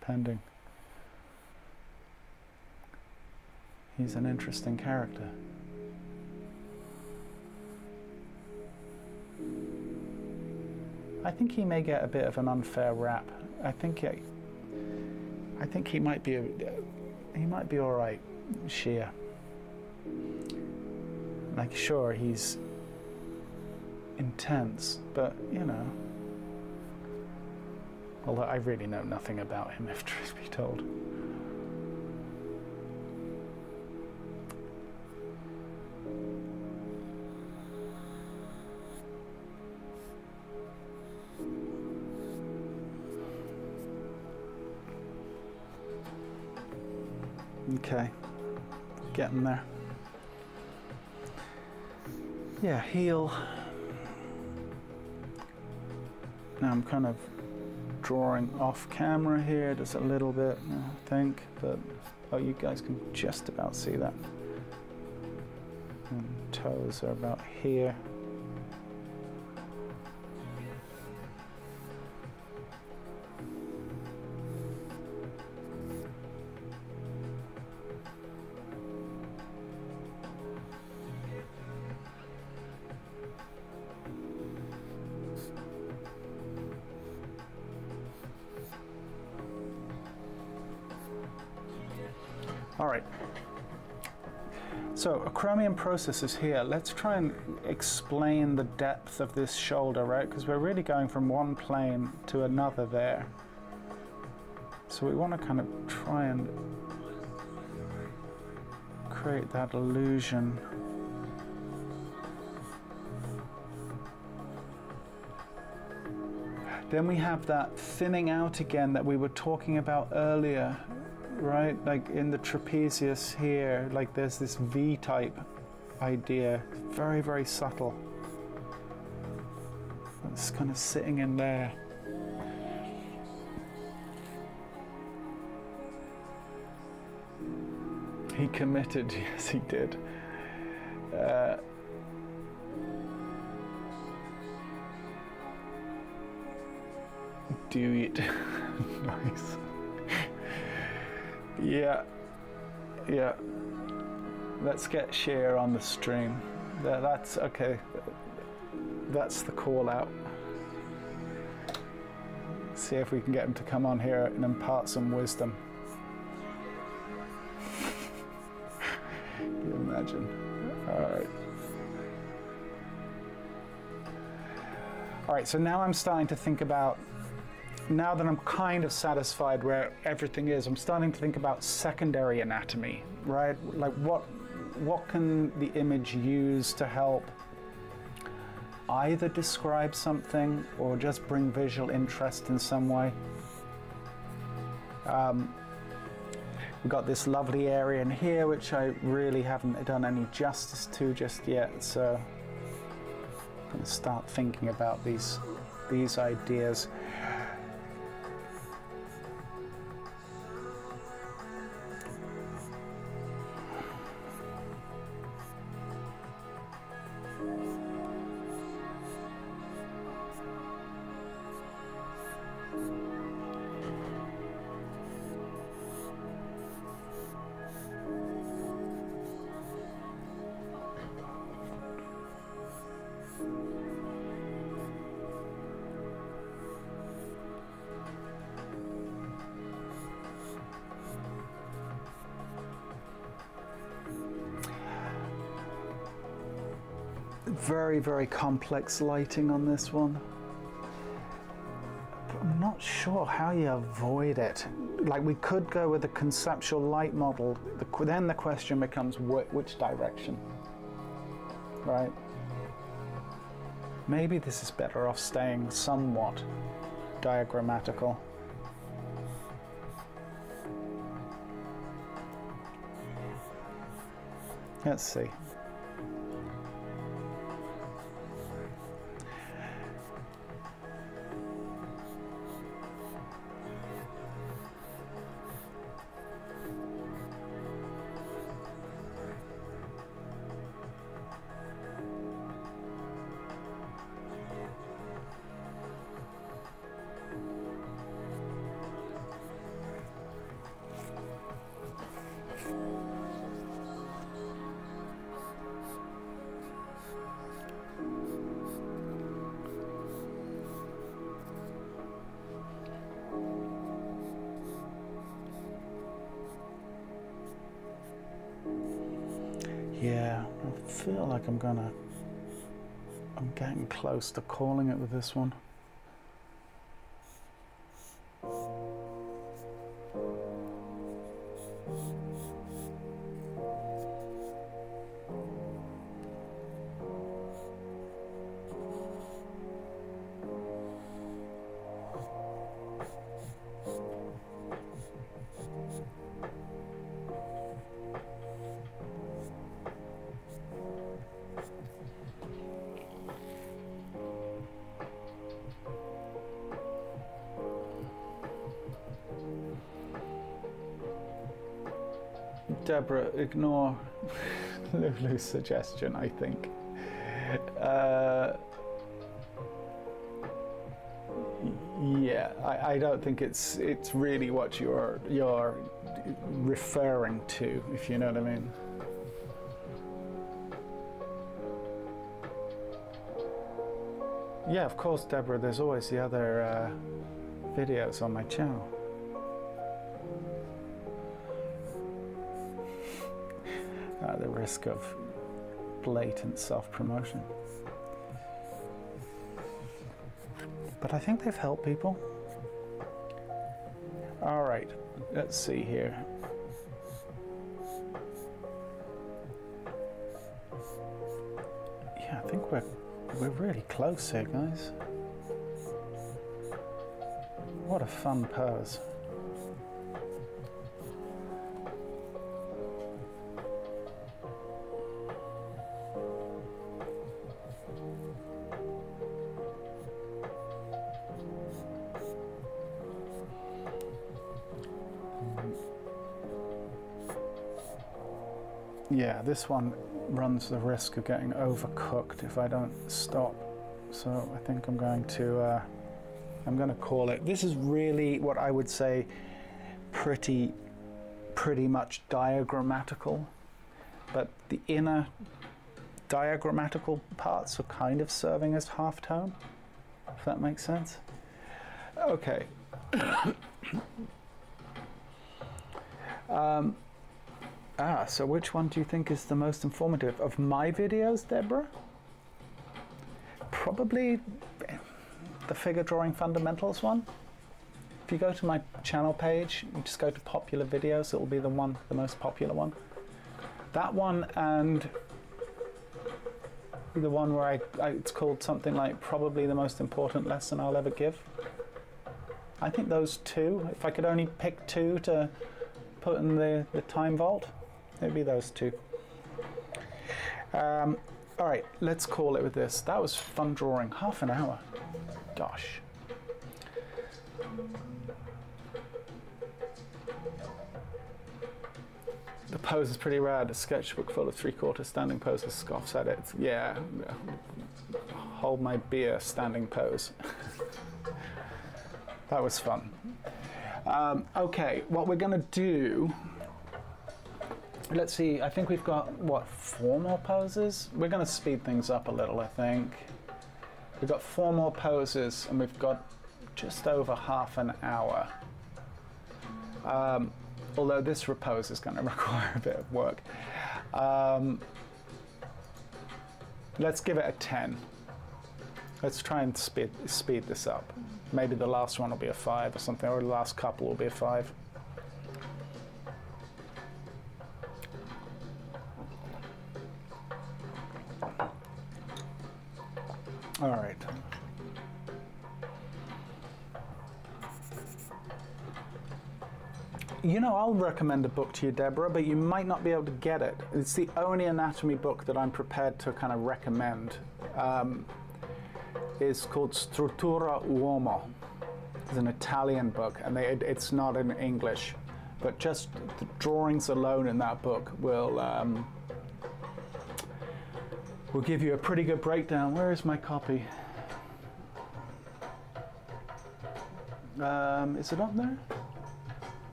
depending. He's an interesting character. I think he may get a bit of an unfair rap. I think he, I think he might be a, he might be all right, Shia. Like sure he's intense, but you know. Although I really know nothing about him, *laughs* if truth be told. Okay, getting there. Yeah, heel. Now I'm kind of drawing off camera here just a little bit, I think, but oh, you guys can just about see that. And toes are about here. All right. So acromion process is here. Let's try and explain the depth of this shoulder, right? Because we're really going from one plane to another there. So we want to kind of try and create that illusion. Then we have that thinning out again that we were talking about earlier right? Like in the trapezius here, like there's this V-type idea, very, very subtle. It's kind of sitting in there. He committed, *laughs* yes, he did. Uh, do it. *laughs* nice. Yeah, yeah. Let's get Shia on the stream. that's okay. That's the call out. See if we can get him to come on here and impart some wisdom. *laughs* you imagine? All right. All right, so now I'm starting to think about now that I'm kind of satisfied where everything is, I'm starting to think about secondary anatomy, right? Like what what can the image use to help either describe something or just bring visual interest in some way? Um, we've got this lovely area in here which I really haven't done any justice to just yet, so I'm to start thinking about these these ideas. Very, complex lighting on this one. But I'm not sure how you avoid it. Like we could go with a conceptual light model. The, then the question becomes wh- which direction, right? Maybe this is better off staying somewhat diagrammatical. Let's see. Feel like I'm gonna. I'm getting close to calling it with this one. Ignore *laughs* Lulu's suggestion, I think. Uh, yeah, I, I don't think it's it's really what you're you're referring to, if you know what I mean. Yeah, of course, Deborah. There's always the other uh, videos on my channel. Risk of blatant self promotion. But I think they've helped people. All right, let's see here. Yeah, I think we're we're really close here, guys. What a fun pose. This one runs the risk of getting overcooked if I don't stop. So I think I'm going to uh, I'm going to call it. This is really what I would say pretty pretty much diagrammatical, but the inner diagrammatical parts are kind of serving as half tone, If that makes sense. Okay. *coughs* um, Ah, so which one do you think is the most informative? Of my videos, Deborah? Probably the figure drawing fundamentals one. If you go to my channel page, you just go to popular videos, it will be the one, the most popular one. That one and the one where I, I it's called something like probably the most important lesson I'll ever give. I think those two, if I could only pick two to put in the, the time vault, Maybe those two. Um, all right, let's call it with this. That was fun drawing. Half an hour. Gosh. The pose is pretty rad. A sketchbook full of three-quarter standing poses scoffs at it. Yeah. Hold my beer standing pose. *laughs* that was fun. Um, okay, what we're going to do let's see, I think we've got, what, four more poses? We're going to speed things up a little, I think. We've got four more poses and we've got just over half an hour. Um, although this repose is going *laughs* to require a bit of work. Um, let's give it a 10. Let's try and speed speed this up. Maybe the last one will be a five or something, or the last couple will be a five. All right. You know, I'll recommend a book to you, Deborah, but you might not be able to get it. It's the only anatomy book that I'm prepared to kind of recommend. Um, it's called Struttura Uomo. It's an Italian book, and they, it, it's not in English. But just the drawings alone in that book will um, will give you a pretty good breakdown. Where is my copy? Um, is it up there?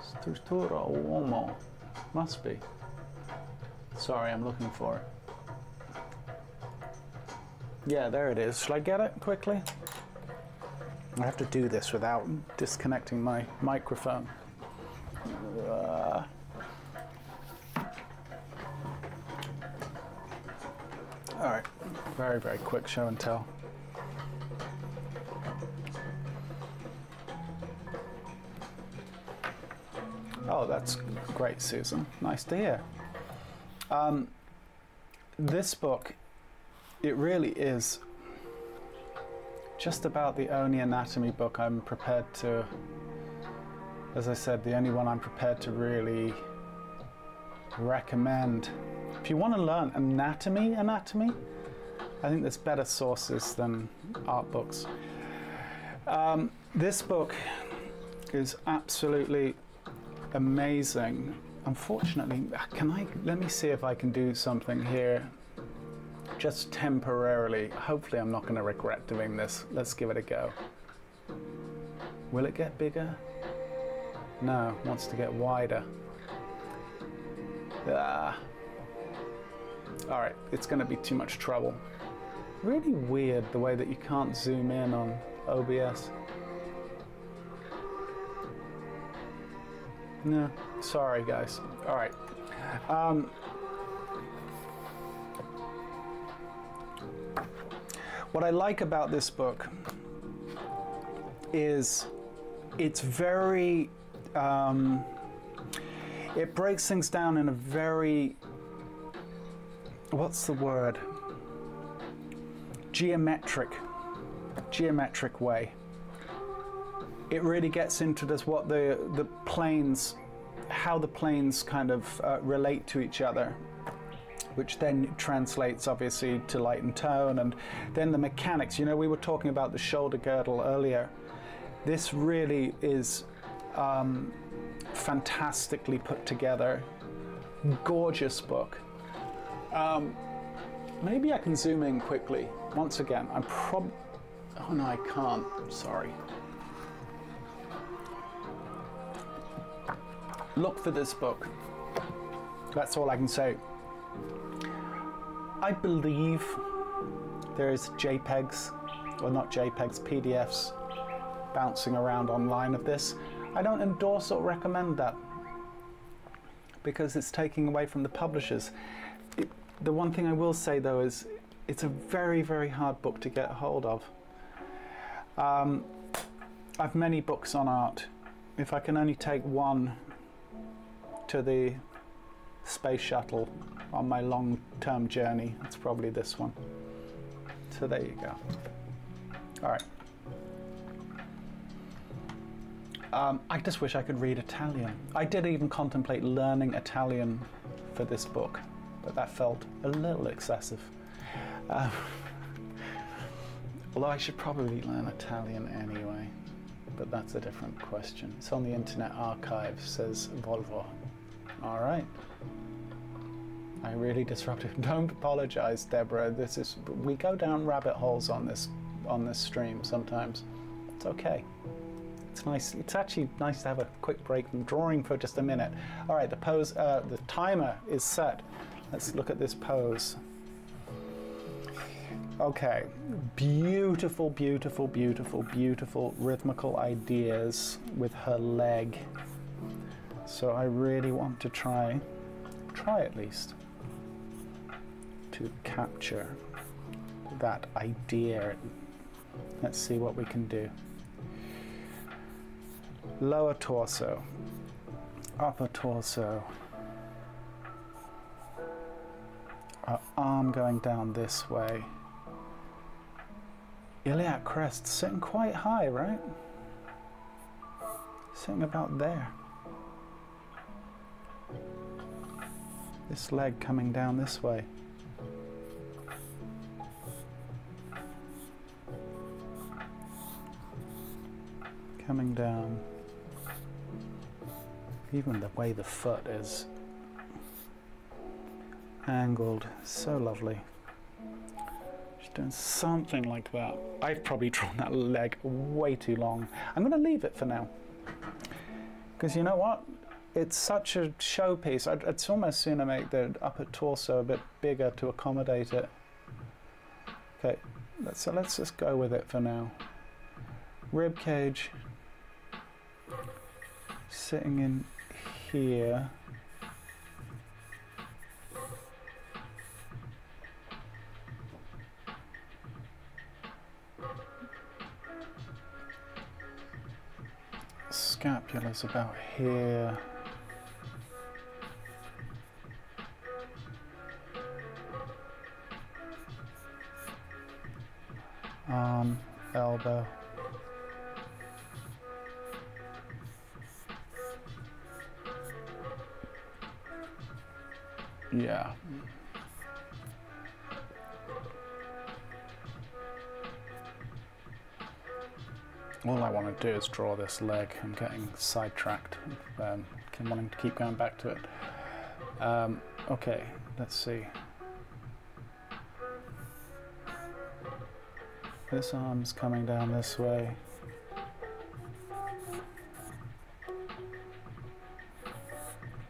Struttura Uomo. Must be. Sorry, I'm looking for it. Yeah, there it is. Shall I get it quickly? I have to do this without disconnecting my microphone. Uh, all right, very, very quick show and tell. Oh, that's great, Susan. Nice to hear. Um, this book, it really is just about the only anatomy book I'm prepared to, as I said, the only one I'm prepared to really recommend. If you want to learn anatomy, anatomy, I think there's better sources than art books. Um, this book is absolutely amazing. Unfortunately, can I, let me see if I can do something here just temporarily. Hopefully I'm not going to regret doing this. Let's give it a go. Will it get bigger? No, wants to get wider. Ah. All right, it's going to be too much trouble. Really weird the way that you can't zoom in on OBS. No, sorry guys. All right. Um, what I like about this book is it's very, um, it breaks things down in a very, what's the word? Geometric, geometric way. It really gets into this what the the planes how the planes kind of uh, relate to each other which then translates obviously to light and tone and then the mechanics. You know we were talking about the shoulder girdle earlier. This really is um, fantastically put together. Gorgeous book um, maybe I can zoom in quickly once again I'm prob oh no I can't sorry look for this book. That's all I can say. I believe there's JPEGs, or not JPEGs, PDFs bouncing around online of this. I don't endorse or recommend that because it's taking away from the publishers. The one thing I will say though is it's a very, very hard book to get hold of. Um, I've many books on art. If I can only take one to the space shuttle on my long-term journey. It's probably this one. So there you go. All right. Um, I just wish I could read Italian. I did even contemplate learning Italian for this book, but that felt a little excessive. Um, although I should probably learn Italian anyway, but that's a different question. It's on the Internet Archive, says Volvo. All right. I really disrupted. *laughs* Don't apologize, Deborah. This is we go down rabbit holes on this on this stream sometimes. It's okay. It's nice. It's actually nice to have a quick break from drawing for just a minute. All right, the pose, uh, the timer is set. Let's look at this pose. Okay, beautiful, beautiful, beautiful, beautiful rhythmical ideas with her leg. So I really want to try, try at least, to capture that idea Let's see what we can do. Lower torso, upper torso, our arm going down this way. Iliac crest sitting quite high, right? Sitting about there. This leg coming down this way. Coming down. Even the way the foot is angled, so lovely. Just doing something like that. I've probably drawn that leg way too long. I'm going to leave it for now. Because you know what? It's such a showpiece. I'd, I'd almost sooner make the upper torso a bit bigger to accommodate it. Okay, let's, so let's just go with it for now. Rib cage sitting in here. Scapula's about here. Arm, elbow. Yeah. All I want to do is draw this leg. I'm getting sidetracked. Um, I'm wanting to keep going back to it. Um, okay, let's see. This arm's coming down this way.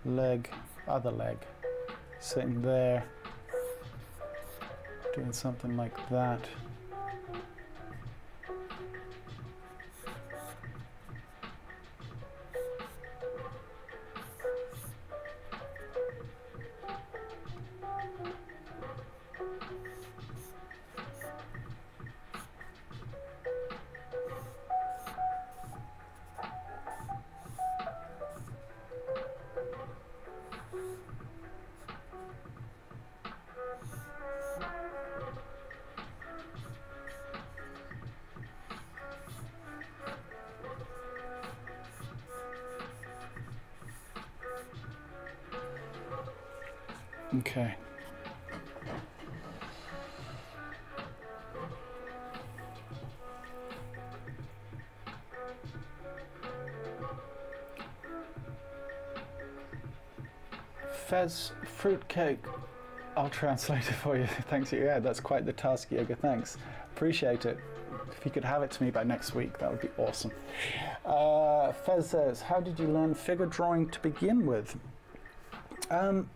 Leg, other leg, sitting there, doing something like that. Fruitcake. I'll translate it for you. *laughs* Thanks. Yeah, that's quite the task, Yoga. Thanks. Appreciate it. If you could have it to me by next week, that would be awesome. Uh, Fez says, How did you learn figure drawing to begin with? Um,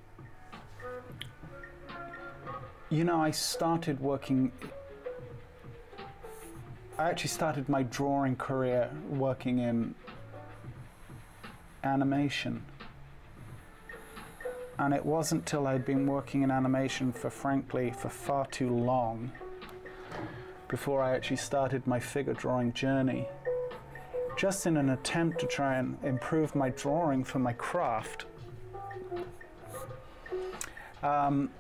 you know, I started working. I actually started my drawing career working in animation. And it wasn't till I'd been working in animation for, frankly, for far too long before I actually started my figure drawing journey. Just in an attempt to try and improve my drawing for my craft. Um,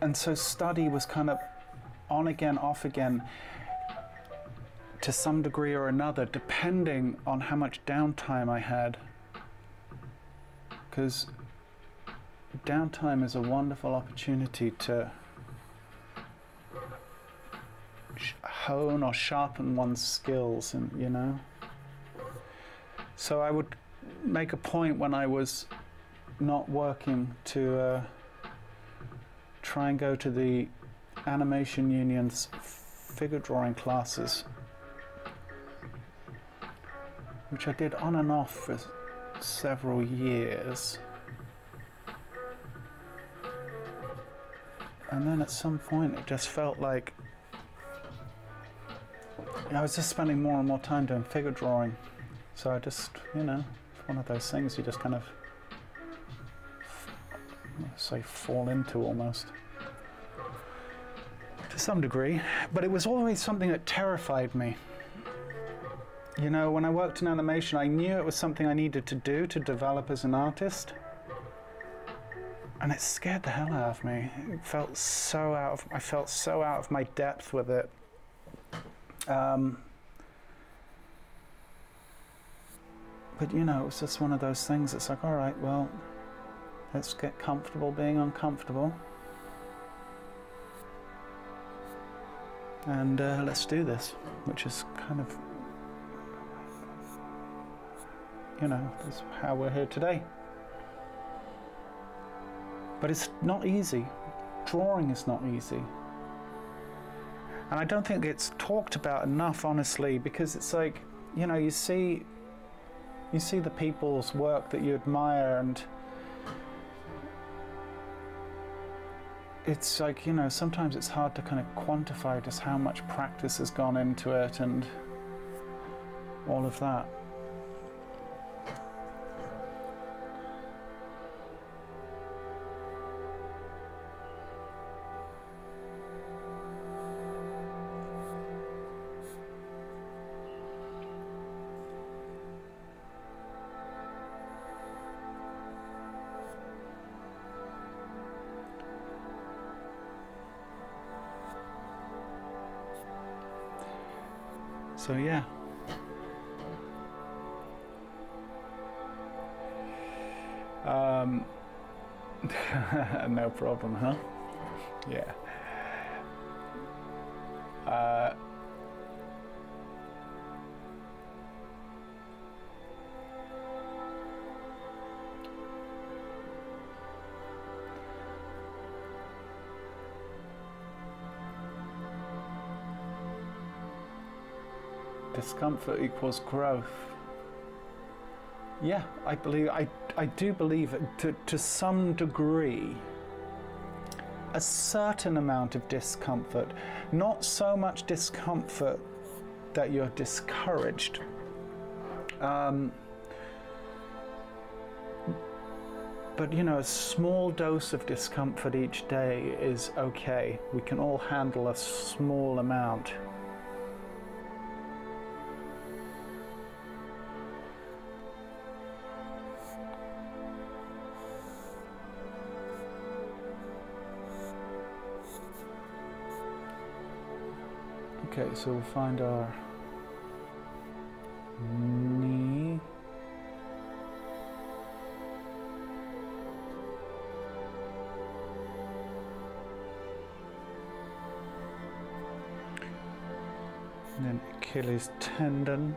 and so study was kind of on again, off again to some degree or another, depending on how much downtime I had. Because downtime is a wonderful opportunity to hone or sharpen one's skills, and you know. So I would make a point when I was not working to. Uh, try and go to the Animation Union's figure drawing classes, which I did on and off for several years. And then at some point, it just felt like I was just spending more and more time doing figure drawing. So I just, you know, it's one of those things you just kind of say fall into almost. to some degree, but it was always something that terrified me. You know, when I worked in animation, I knew it was something I needed to do to develop as an artist. And it scared the hell out of me. It felt so out of I felt so out of my depth with it. Um, but you know, it was just one of those things. It's like, all right, well, let's get comfortable being uncomfortable. And uh, let's do this, which is kind of, you know, that's how we're here today. But it's not easy. Drawing is not easy. And I don't think it's talked about enough, honestly, because it's like, you know, you see you see the people's work that you admire and it's like you know sometimes it's hard to kind of quantify just how much practice has gone into it and all of that So yeah. Um, *laughs* no problem, huh? Yeah. Uh, discomfort equals growth. Yeah, I believe I I do believe to to some degree a certain amount of discomfort, not so much discomfort that you're discouraged. Um, but you know, a small dose of discomfort each day is okay. We can all handle a small amount. Okay, so we'll find our knee. And then Achilles tendon.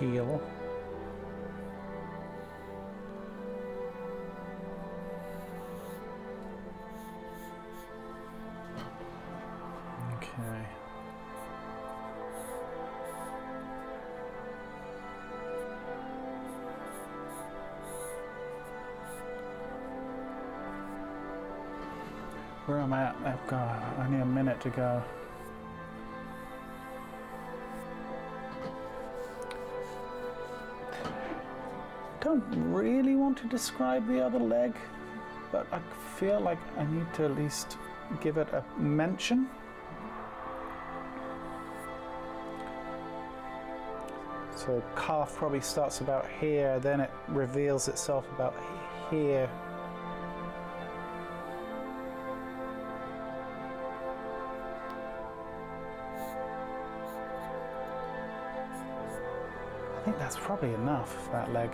Heel. Go. Uh, don't really want to describe the other leg, but I feel like I need to at least give it a mention. So calf probably starts about here, then it reveals itself about here. Probably enough, that leg.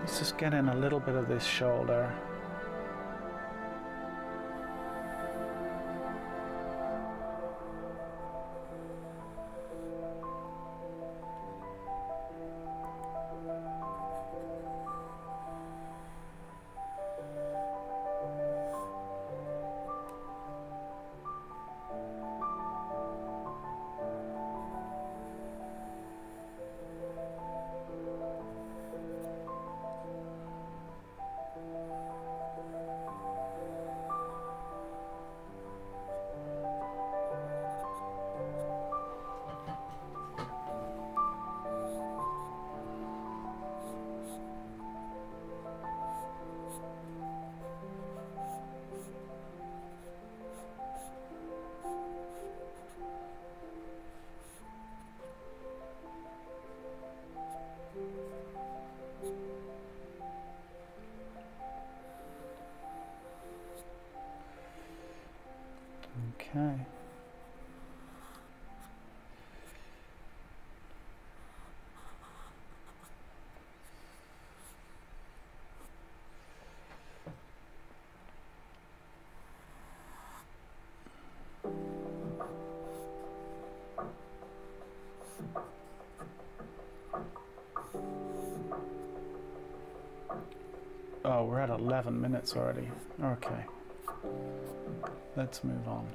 Let's just get in a little bit of this shoulder. Minutes already. Okay. Let's move on.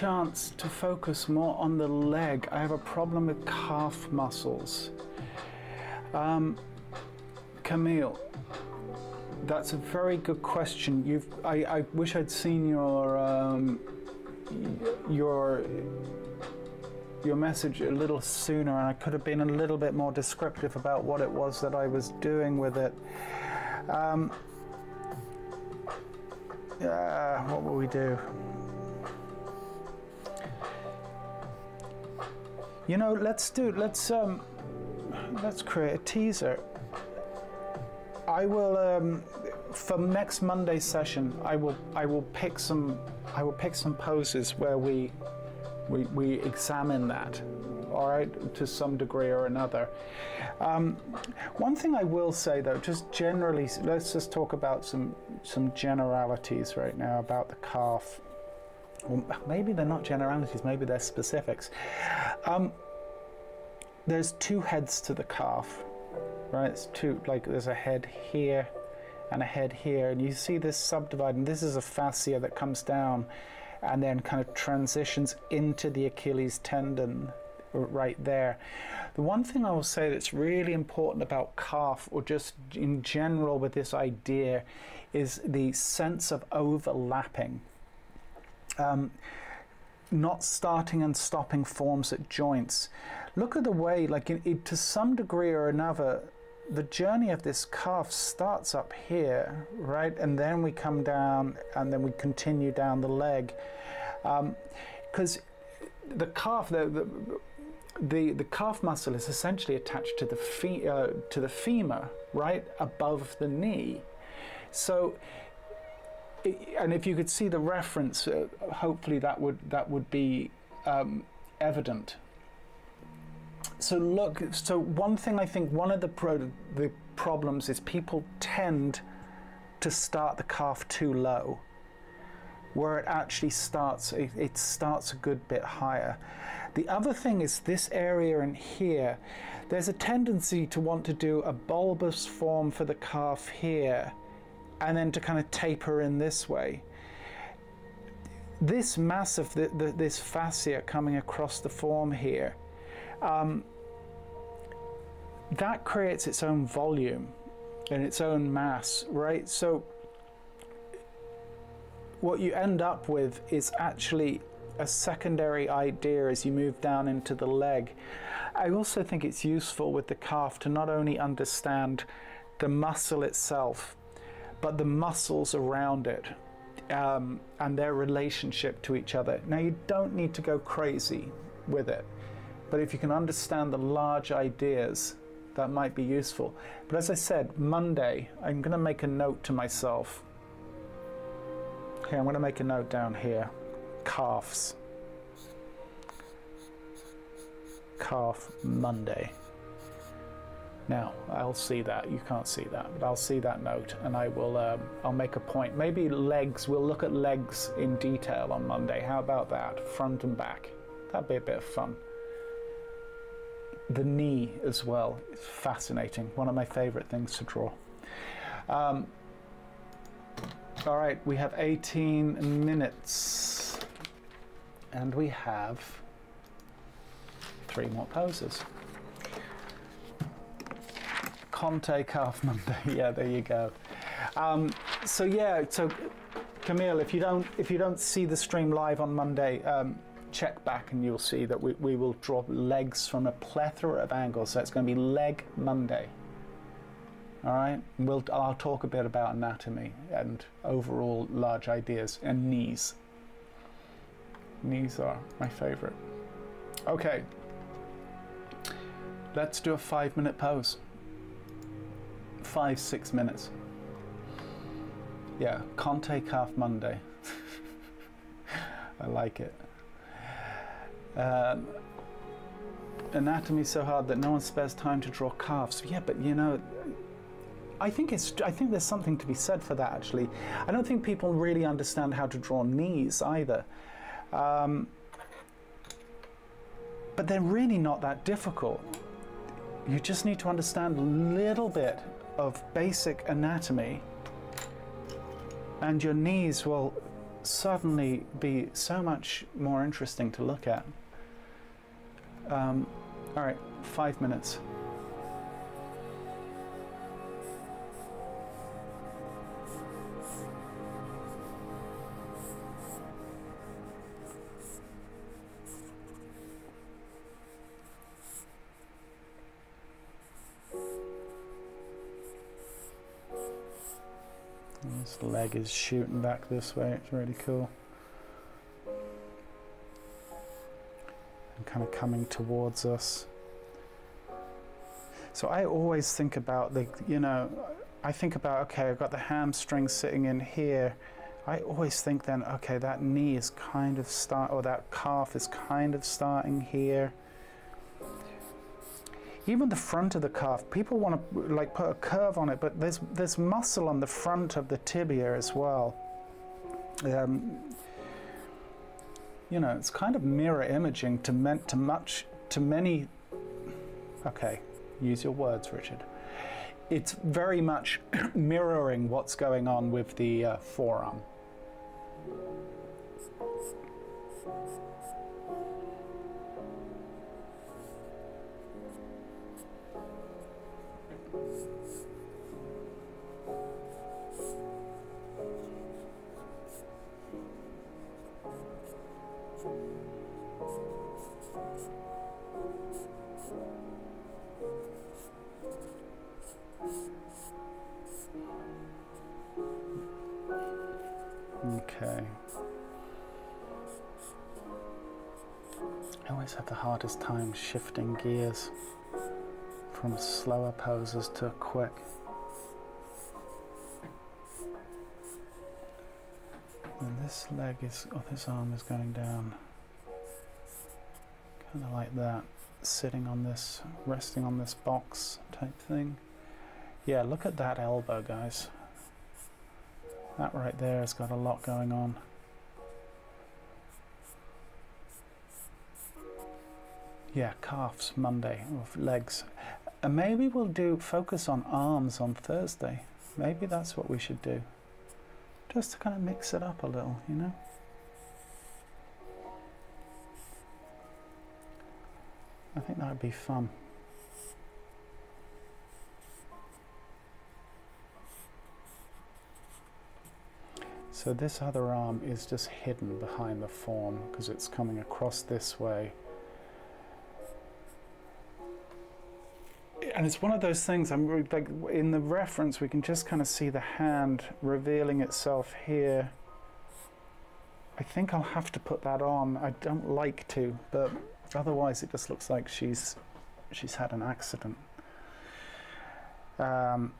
Chance to focus more on the leg? I have a problem with calf muscles. Um, Camille, that's a very good question. You've, I, I wish I'd seen your, um, your, your message a little sooner, and I could have been a little bit more descriptive about what it was that I was doing with it. Um, uh, what will we do? You know, let's do. Let's um, let's create a teaser. I will um, for next Monday's session. I will I will pick some I will pick some poses where we we, we examine that. All right, to some degree or another. Um, one thing I will say though, just generally, let's just talk about some some generalities right now about the calf. Maybe they're not generalities, maybe they're specifics. Um, there's two heads to the calf, right? It's two, like there's a head here and a head here, and you see this subdividing. This is a fascia that comes down and then kind of transitions into the Achilles tendon right there. The one thing I will say that's really important about calf, or just in general with this idea, is the sense of overlapping. Um, not starting and stopping forms at joints. Look at the way, like in, it, to some degree or another, the journey of this calf starts up here, right? And then we come down and then we continue down the leg. Because um, the calf, the, the, the, the, calf muscle is essentially attached to the, fe- uh, to the femur, right? Above the knee. So, and if you could see the reference, uh, hopefully that would that would be um, evident. So look, so one thing I think one of the pro- the problems is people tend to start the calf too low, where it actually starts it, it starts a good bit higher. The other thing is this area in here. There's a tendency to want to do a bulbous form for the calf here and then to kind of taper in this way. This mass of the, the, this fascia coming across the form here, um, that creates its own volume and its own mass, right? So what you end up with is actually a secondary idea as you move down into the leg. I also think it's useful with the calf to not only understand the muscle itself, but the muscles around it um, and their relationship to each other. Now, you don't need to go crazy with it, but if you can understand the large ideas, that might be useful. But as I said, Monday, I'm going to make a note to myself. Okay, I'm going to make a note down here calves. Calf Monday. Now I'll see that. You can't see that, but I'll see that note, and I will. Um, I'll make a point. Maybe legs. We'll look at legs in detail on Monday. How about that? Front and back. That'd be a bit of fun. The knee as well. is fascinating. One of my favourite things to draw. Um, all right, we have 18 minutes, and we have three more poses. Conte calf Monday. *laughs* yeah, there you go. Um, so yeah, so Camille, if you don't if you don't see the stream live on Monday, um, check back and you'll see that we, we will draw legs from a plethora of angles. So it's going to be leg Monday. All right, we'll I'll talk a bit about anatomy and overall large ideas and knees. Knees are my favorite. Okay, let's do a five minute pose. Five, six minutes. Yeah, Conte Calf Monday. *laughs* I like it. Um, anatomy so hard that no one spares time to draw calves. Yeah, but you know, I think it's. I think there's something to be said for that. Actually, I don't think people really understand how to draw knees either. Um, but they're really not that difficult. You just need to understand a little bit of basic anatomy, and your knees will suddenly be so much more interesting to look at. Um, all right, five minutes. Leg is shooting back this way, it's really cool. And kind of coming towards us. So I always think about the, you know, I think about, okay, I've got the hamstring sitting in here. I always think then, okay, that knee is kind of start, or that calf is kind of starting here even the front of the calf, people want to like put a curve on it, but there's there's muscle on the front of the tibia as well. Um, you know, it's kind of mirror imaging to meant to much to many. Okay, use your words, Richard. It's very much *clears throat* mirroring what's going on with the uh, forearm. The hardest time shifting gears from slower poses to quick. And this leg is, or this arm is going down kind of like that, sitting on this, resting on this box type thing. Yeah, look at that elbow, guys. That right there has got a lot going on. Yeah, calves Monday, or legs. And maybe we'll do focus on arms on Thursday. Maybe that's what we should do. Just to kind of mix it up a little, you know? I think that would be fun. So this other arm is just hidden behind the form because it's coming across this way. And it's one of those things, I'm like in the reference, we can just kind of see the hand revealing itself here. I think I'll have to put that on. I don't like to, but otherwise it just looks like she's she's had an accident. Um,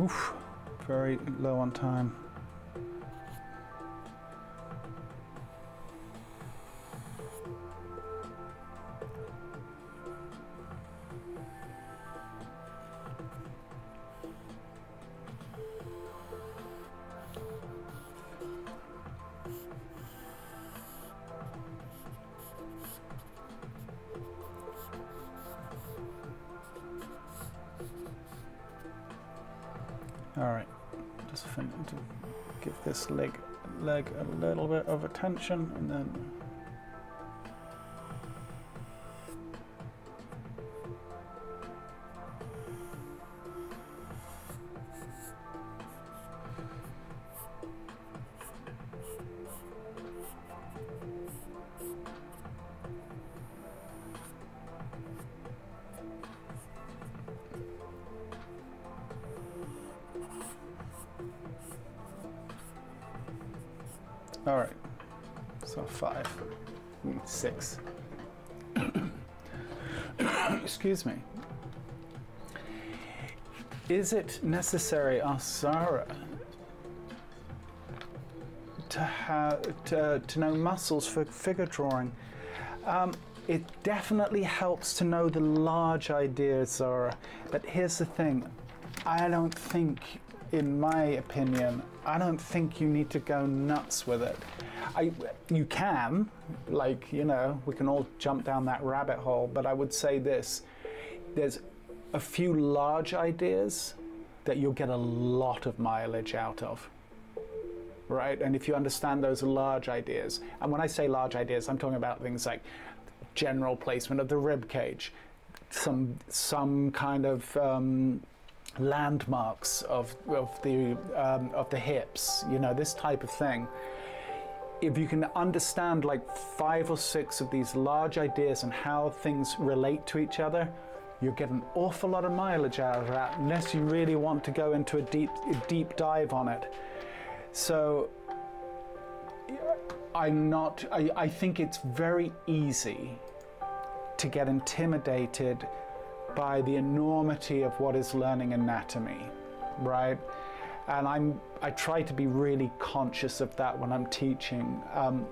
Oof, very low on time. Attention, and then. Is it necessary, asked Zara, to have to, to know muscles for figure drawing? Um, it definitely helps to know the large ideas, Zara. But here's the thing: I don't think, in my opinion, I don't think you need to go nuts with it. I, you can, like you know, we can all jump down that rabbit hole. But I would say this: there's a few large ideas that you'll get a lot of mileage out of. Right? And if you understand those large ideas, and when I say large ideas, I'm talking about things like general placement of the rib cage, some some kind of um, landmarks of of the um, of the hips, you know, this type of thing. If you can understand like five or six of these large ideas and how things relate to each other, you get an awful lot of mileage out of that unless you really want to go into a deep a deep dive on it. So I'm not I, I think it's very easy to get intimidated by the enormity of what is learning anatomy, right? And I'm I try to be really conscious of that when I'm teaching. Um,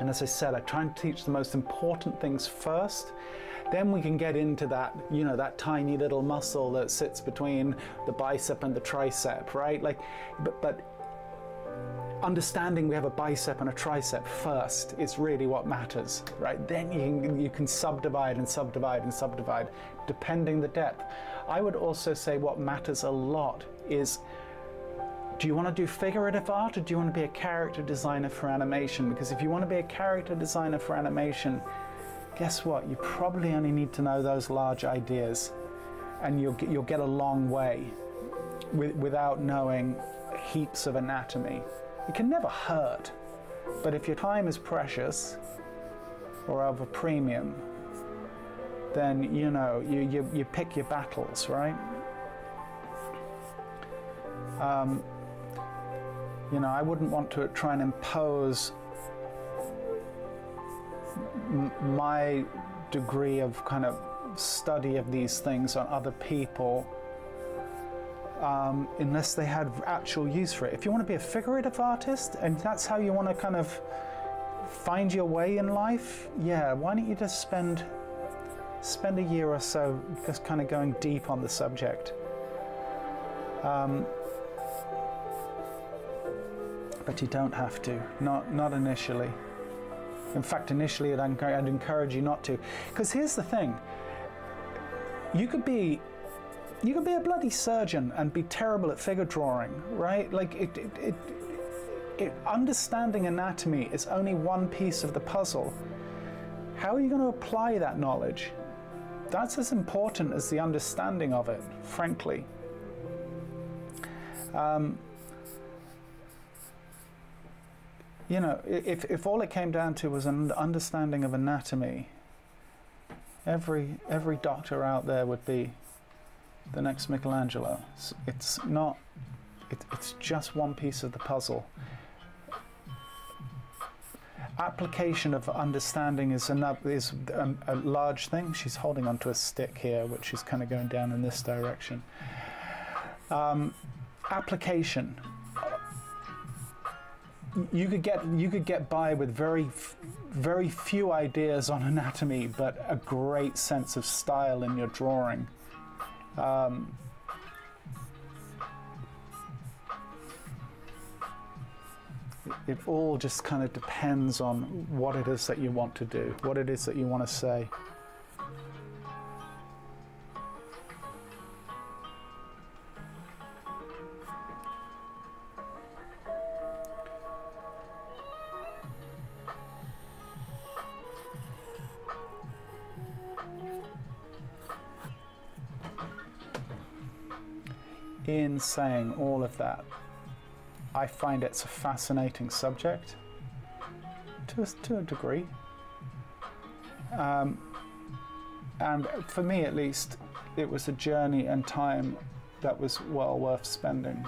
and as I said, I try and teach the most important things first. Then we can get into that, you know, that tiny little muscle that sits between the bicep and the tricep, right? Like, but but understanding we have a bicep and a tricep first is really what matters, right? Then you can, you can subdivide and subdivide and subdivide, depending the depth. I would also say what matters a lot is do you want to do figurative art or do you want to be a character designer for animation? Because if you want to be a character designer for animation, guess what? You probably only need to know those large ideas and you'll get, you'll get a long way with, without knowing heaps of anatomy. It can never hurt, but if your time is precious or of a premium, then you know you, you, you pick your battles, right? Um, you know, I wouldn't want to try and impose my degree of kind of study of these things on other people um, unless they had actual use for it. If you want to be a figurative artist and that's how you want to kind of find your way in life, yeah, why don't you just spend spend a year or so just kind of going deep on the subject. Um, but you don't have to, not not initially. In fact, initially, I'd, I'd encourage you not to, because here's the thing: you could be you could be a bloody surgeon and be terrible at figure drawing, right? Like it, it, it, it, understanding anatomy is only one piece of the puzzle. How are you going to apply that knowledge? That's as important as the understanding of it, frankly. Um, you know, if, if all it came down to was an understanding of anatomy, every every doctor out there would be the next Michelangelo. It's, it's not, it, it's just one piece of the puzzle. Application of understanding is another is a, a large thing. She's holding onto a stick here, which is kind of going down in this direction. Um, application. You could get you could get by with very very few ideas on anatomy, but a great sense of style in your drawing. Um, it all just kind of depends on what it is that you want to do, what it is that you want to say. In saying all of that, I find it's a fascinating subject to a, to a degree. Um, and for me, at least, it was a journey and time that was well worth spending.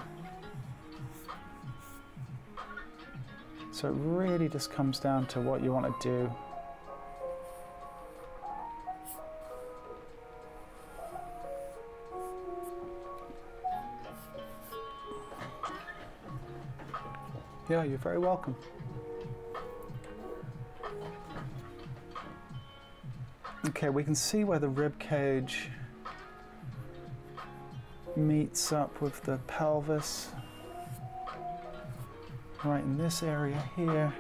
So it really just comes down to what you want to do. Yeah, you're very welcome. Okay, we can see where the rib cage meets up with the pelvis. Right in this area here.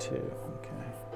422. Okay.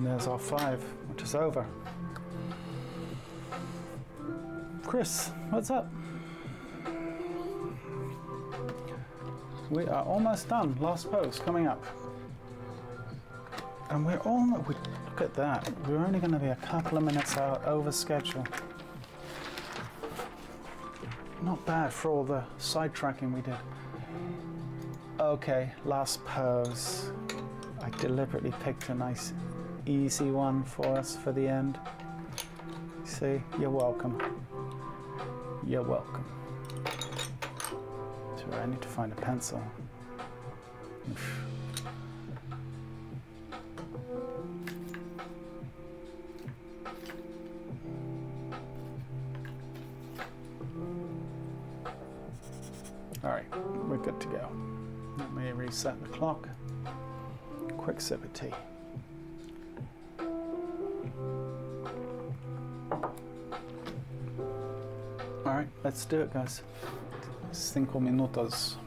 And there's our five, which is over. Chris, what's up? We are almost done. Last post coming up. And we're almost, we, look at that. We're only going to be a couple of minutes out over schedule. Not bad for all the sidetracking we did. Okay, last pose. I deliberately picked a nice easy one for us for the end. See, you're welcome. You're welcome. Sorry, I need to find a pencil. All right, we're good to go. Let me reset the clock. Quick sip of tea. Let's do it, guys. Cinco minutos.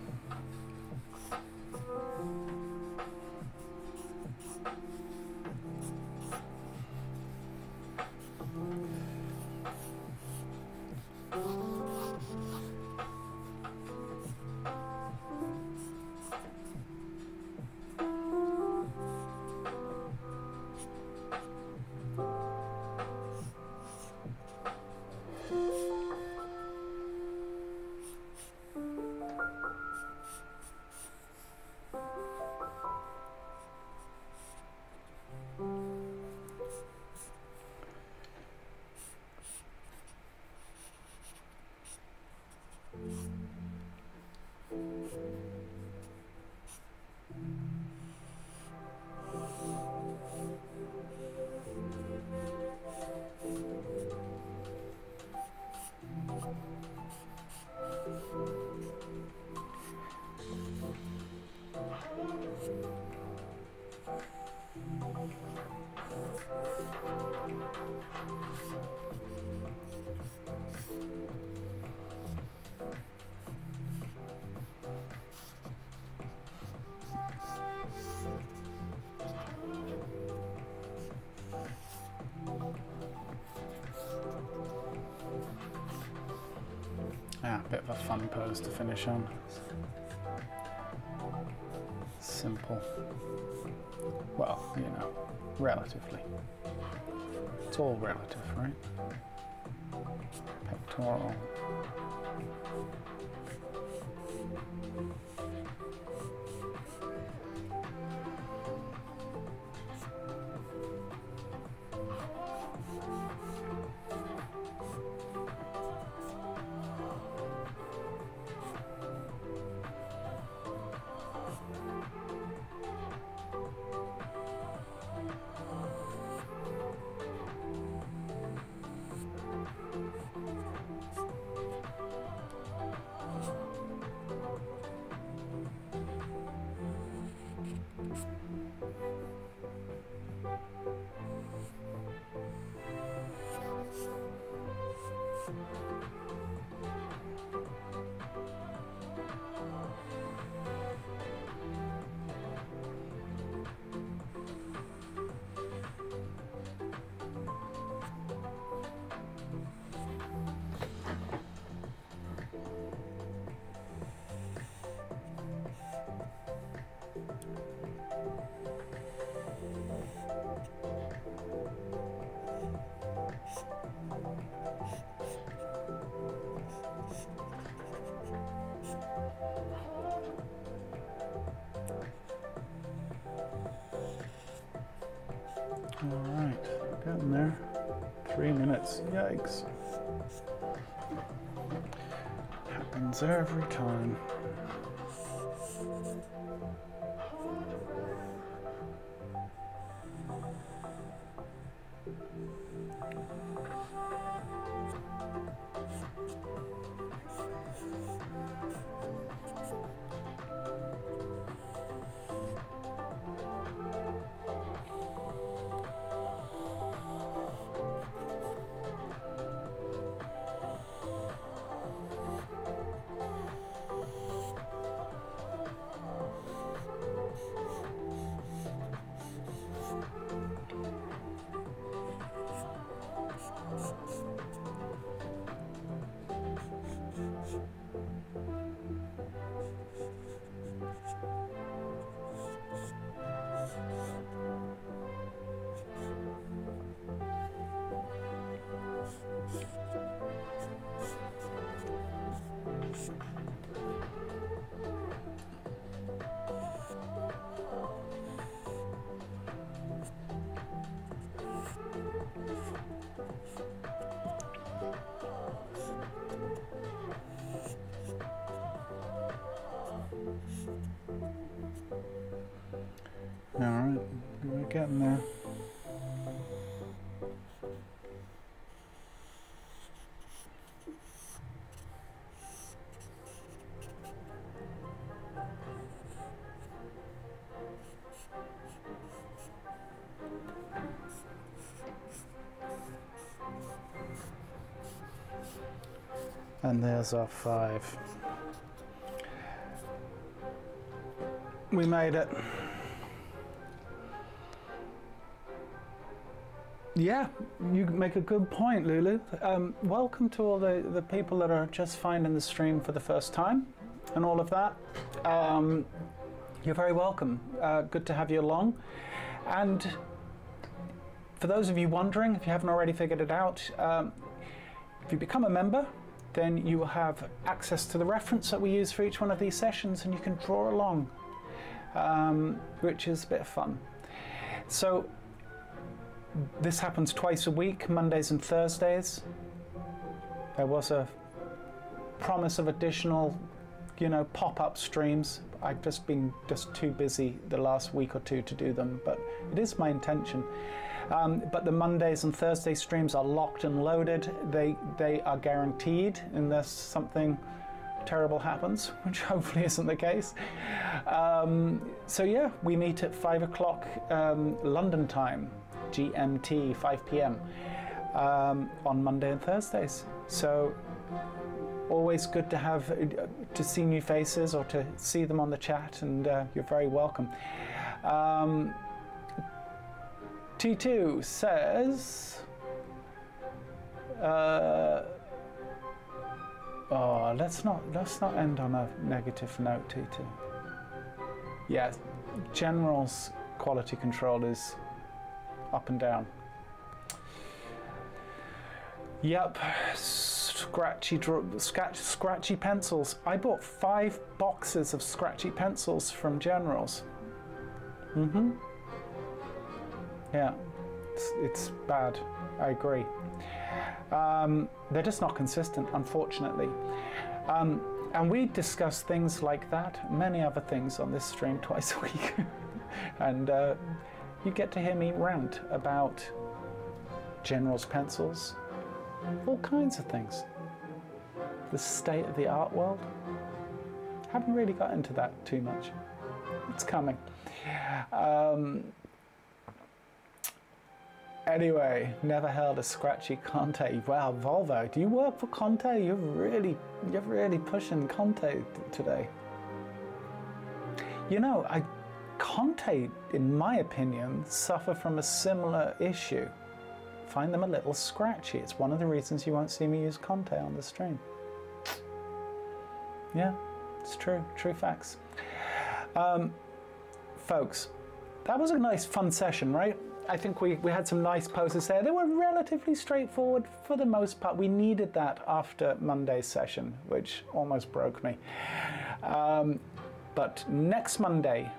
Bit of a fun pose to finish on. Simple. Well, you know, relatively. It's all relative, right? Pectoral. Yikes. Happens every time. And there's our five. We made it. Yeah, you make a good point, Lulu. Um, welcome to all the, the people that are just finding the stream for the first time and all of that. Um, you're very welcome. Uh, good to have you along. And for those of you wondering, if you haven't already figured it out, um, if you become a member, then you will have access to the reference that we use for each one of these sessions and you can draw along, um, which is a bit of fun. So this happens twice a week, Mondays and Thursdays. There was a promise of additional, you know, pop-up streams. I've just been just too busy the last week or two to do them, but it is my intention. Um, but the Mondays and Thursday streams are locked and loaded. They they are guaranteed unless something terrible happens, *laughs* which hopefully isn't the case. Um, so yeah, we meet at five o'clock um, London time. GMT, 5 p.m. Um, on Monday and Thursdays. So always good to have uh, to see new faces or to see them on the chat, and uh, you're very welcome. Um, T2 says. Uh, Oh, let's not let's not end on a negative note, T2. Yeah, General's quality control is up and down. Yep, scratchy, scratch, scratchy pencils. I bought five boxes of scratchy pencils from Generals. Mm-hmm. Yeah, it's, it's bad. I agree. Um, they're just not consistent, unfortunately. Um, and we discuss things like that, many other things on this stream *laughs* twice a week. and uh, you get to hear me rant about General's pencils, all kinds of things. The state of the art world. Haven't really got into that too much. It's coming. Um, Anyway, never held a scratchy Conte. Wow, Volvo, do you work for Conte? You're really, you're really pushing Conte today. You know, I, Conte, in my opinion, suffer from a similar issue. Find them a little scratchy. It's one of the reasons you won't see me use Conte on the stream. Yeah, it's true. True facts. Um, folks, that was a nice, fun session, right? I think we, we had some nice poses there. They were relatively straightforward for the most part. We needed that after Monday's session, which almost broke me. Um, but next Monday,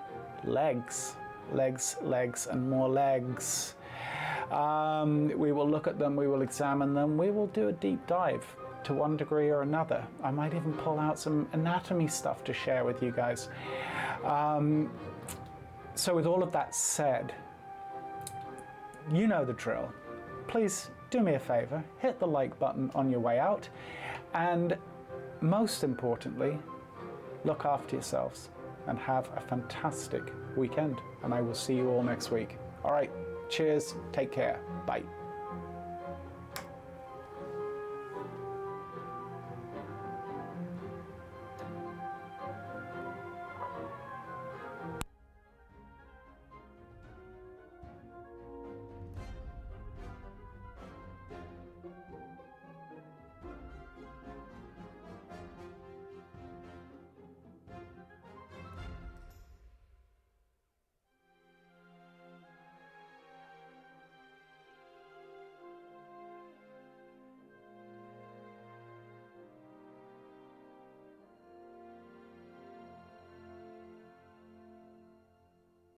legs, legs, legs, and more legs. Um, we will look at them, we will examine them, we will do a deep dive to one degree or another. I might even pull out some anatomy stuff to share with you guys. Um, so, with all of that said, you know the drill. Please do me a favor, hit the like button on your way out, and most importantly, look after yourselves and have a fantastic weekend. And I will see you all next week. All right, cheers, take care, bye.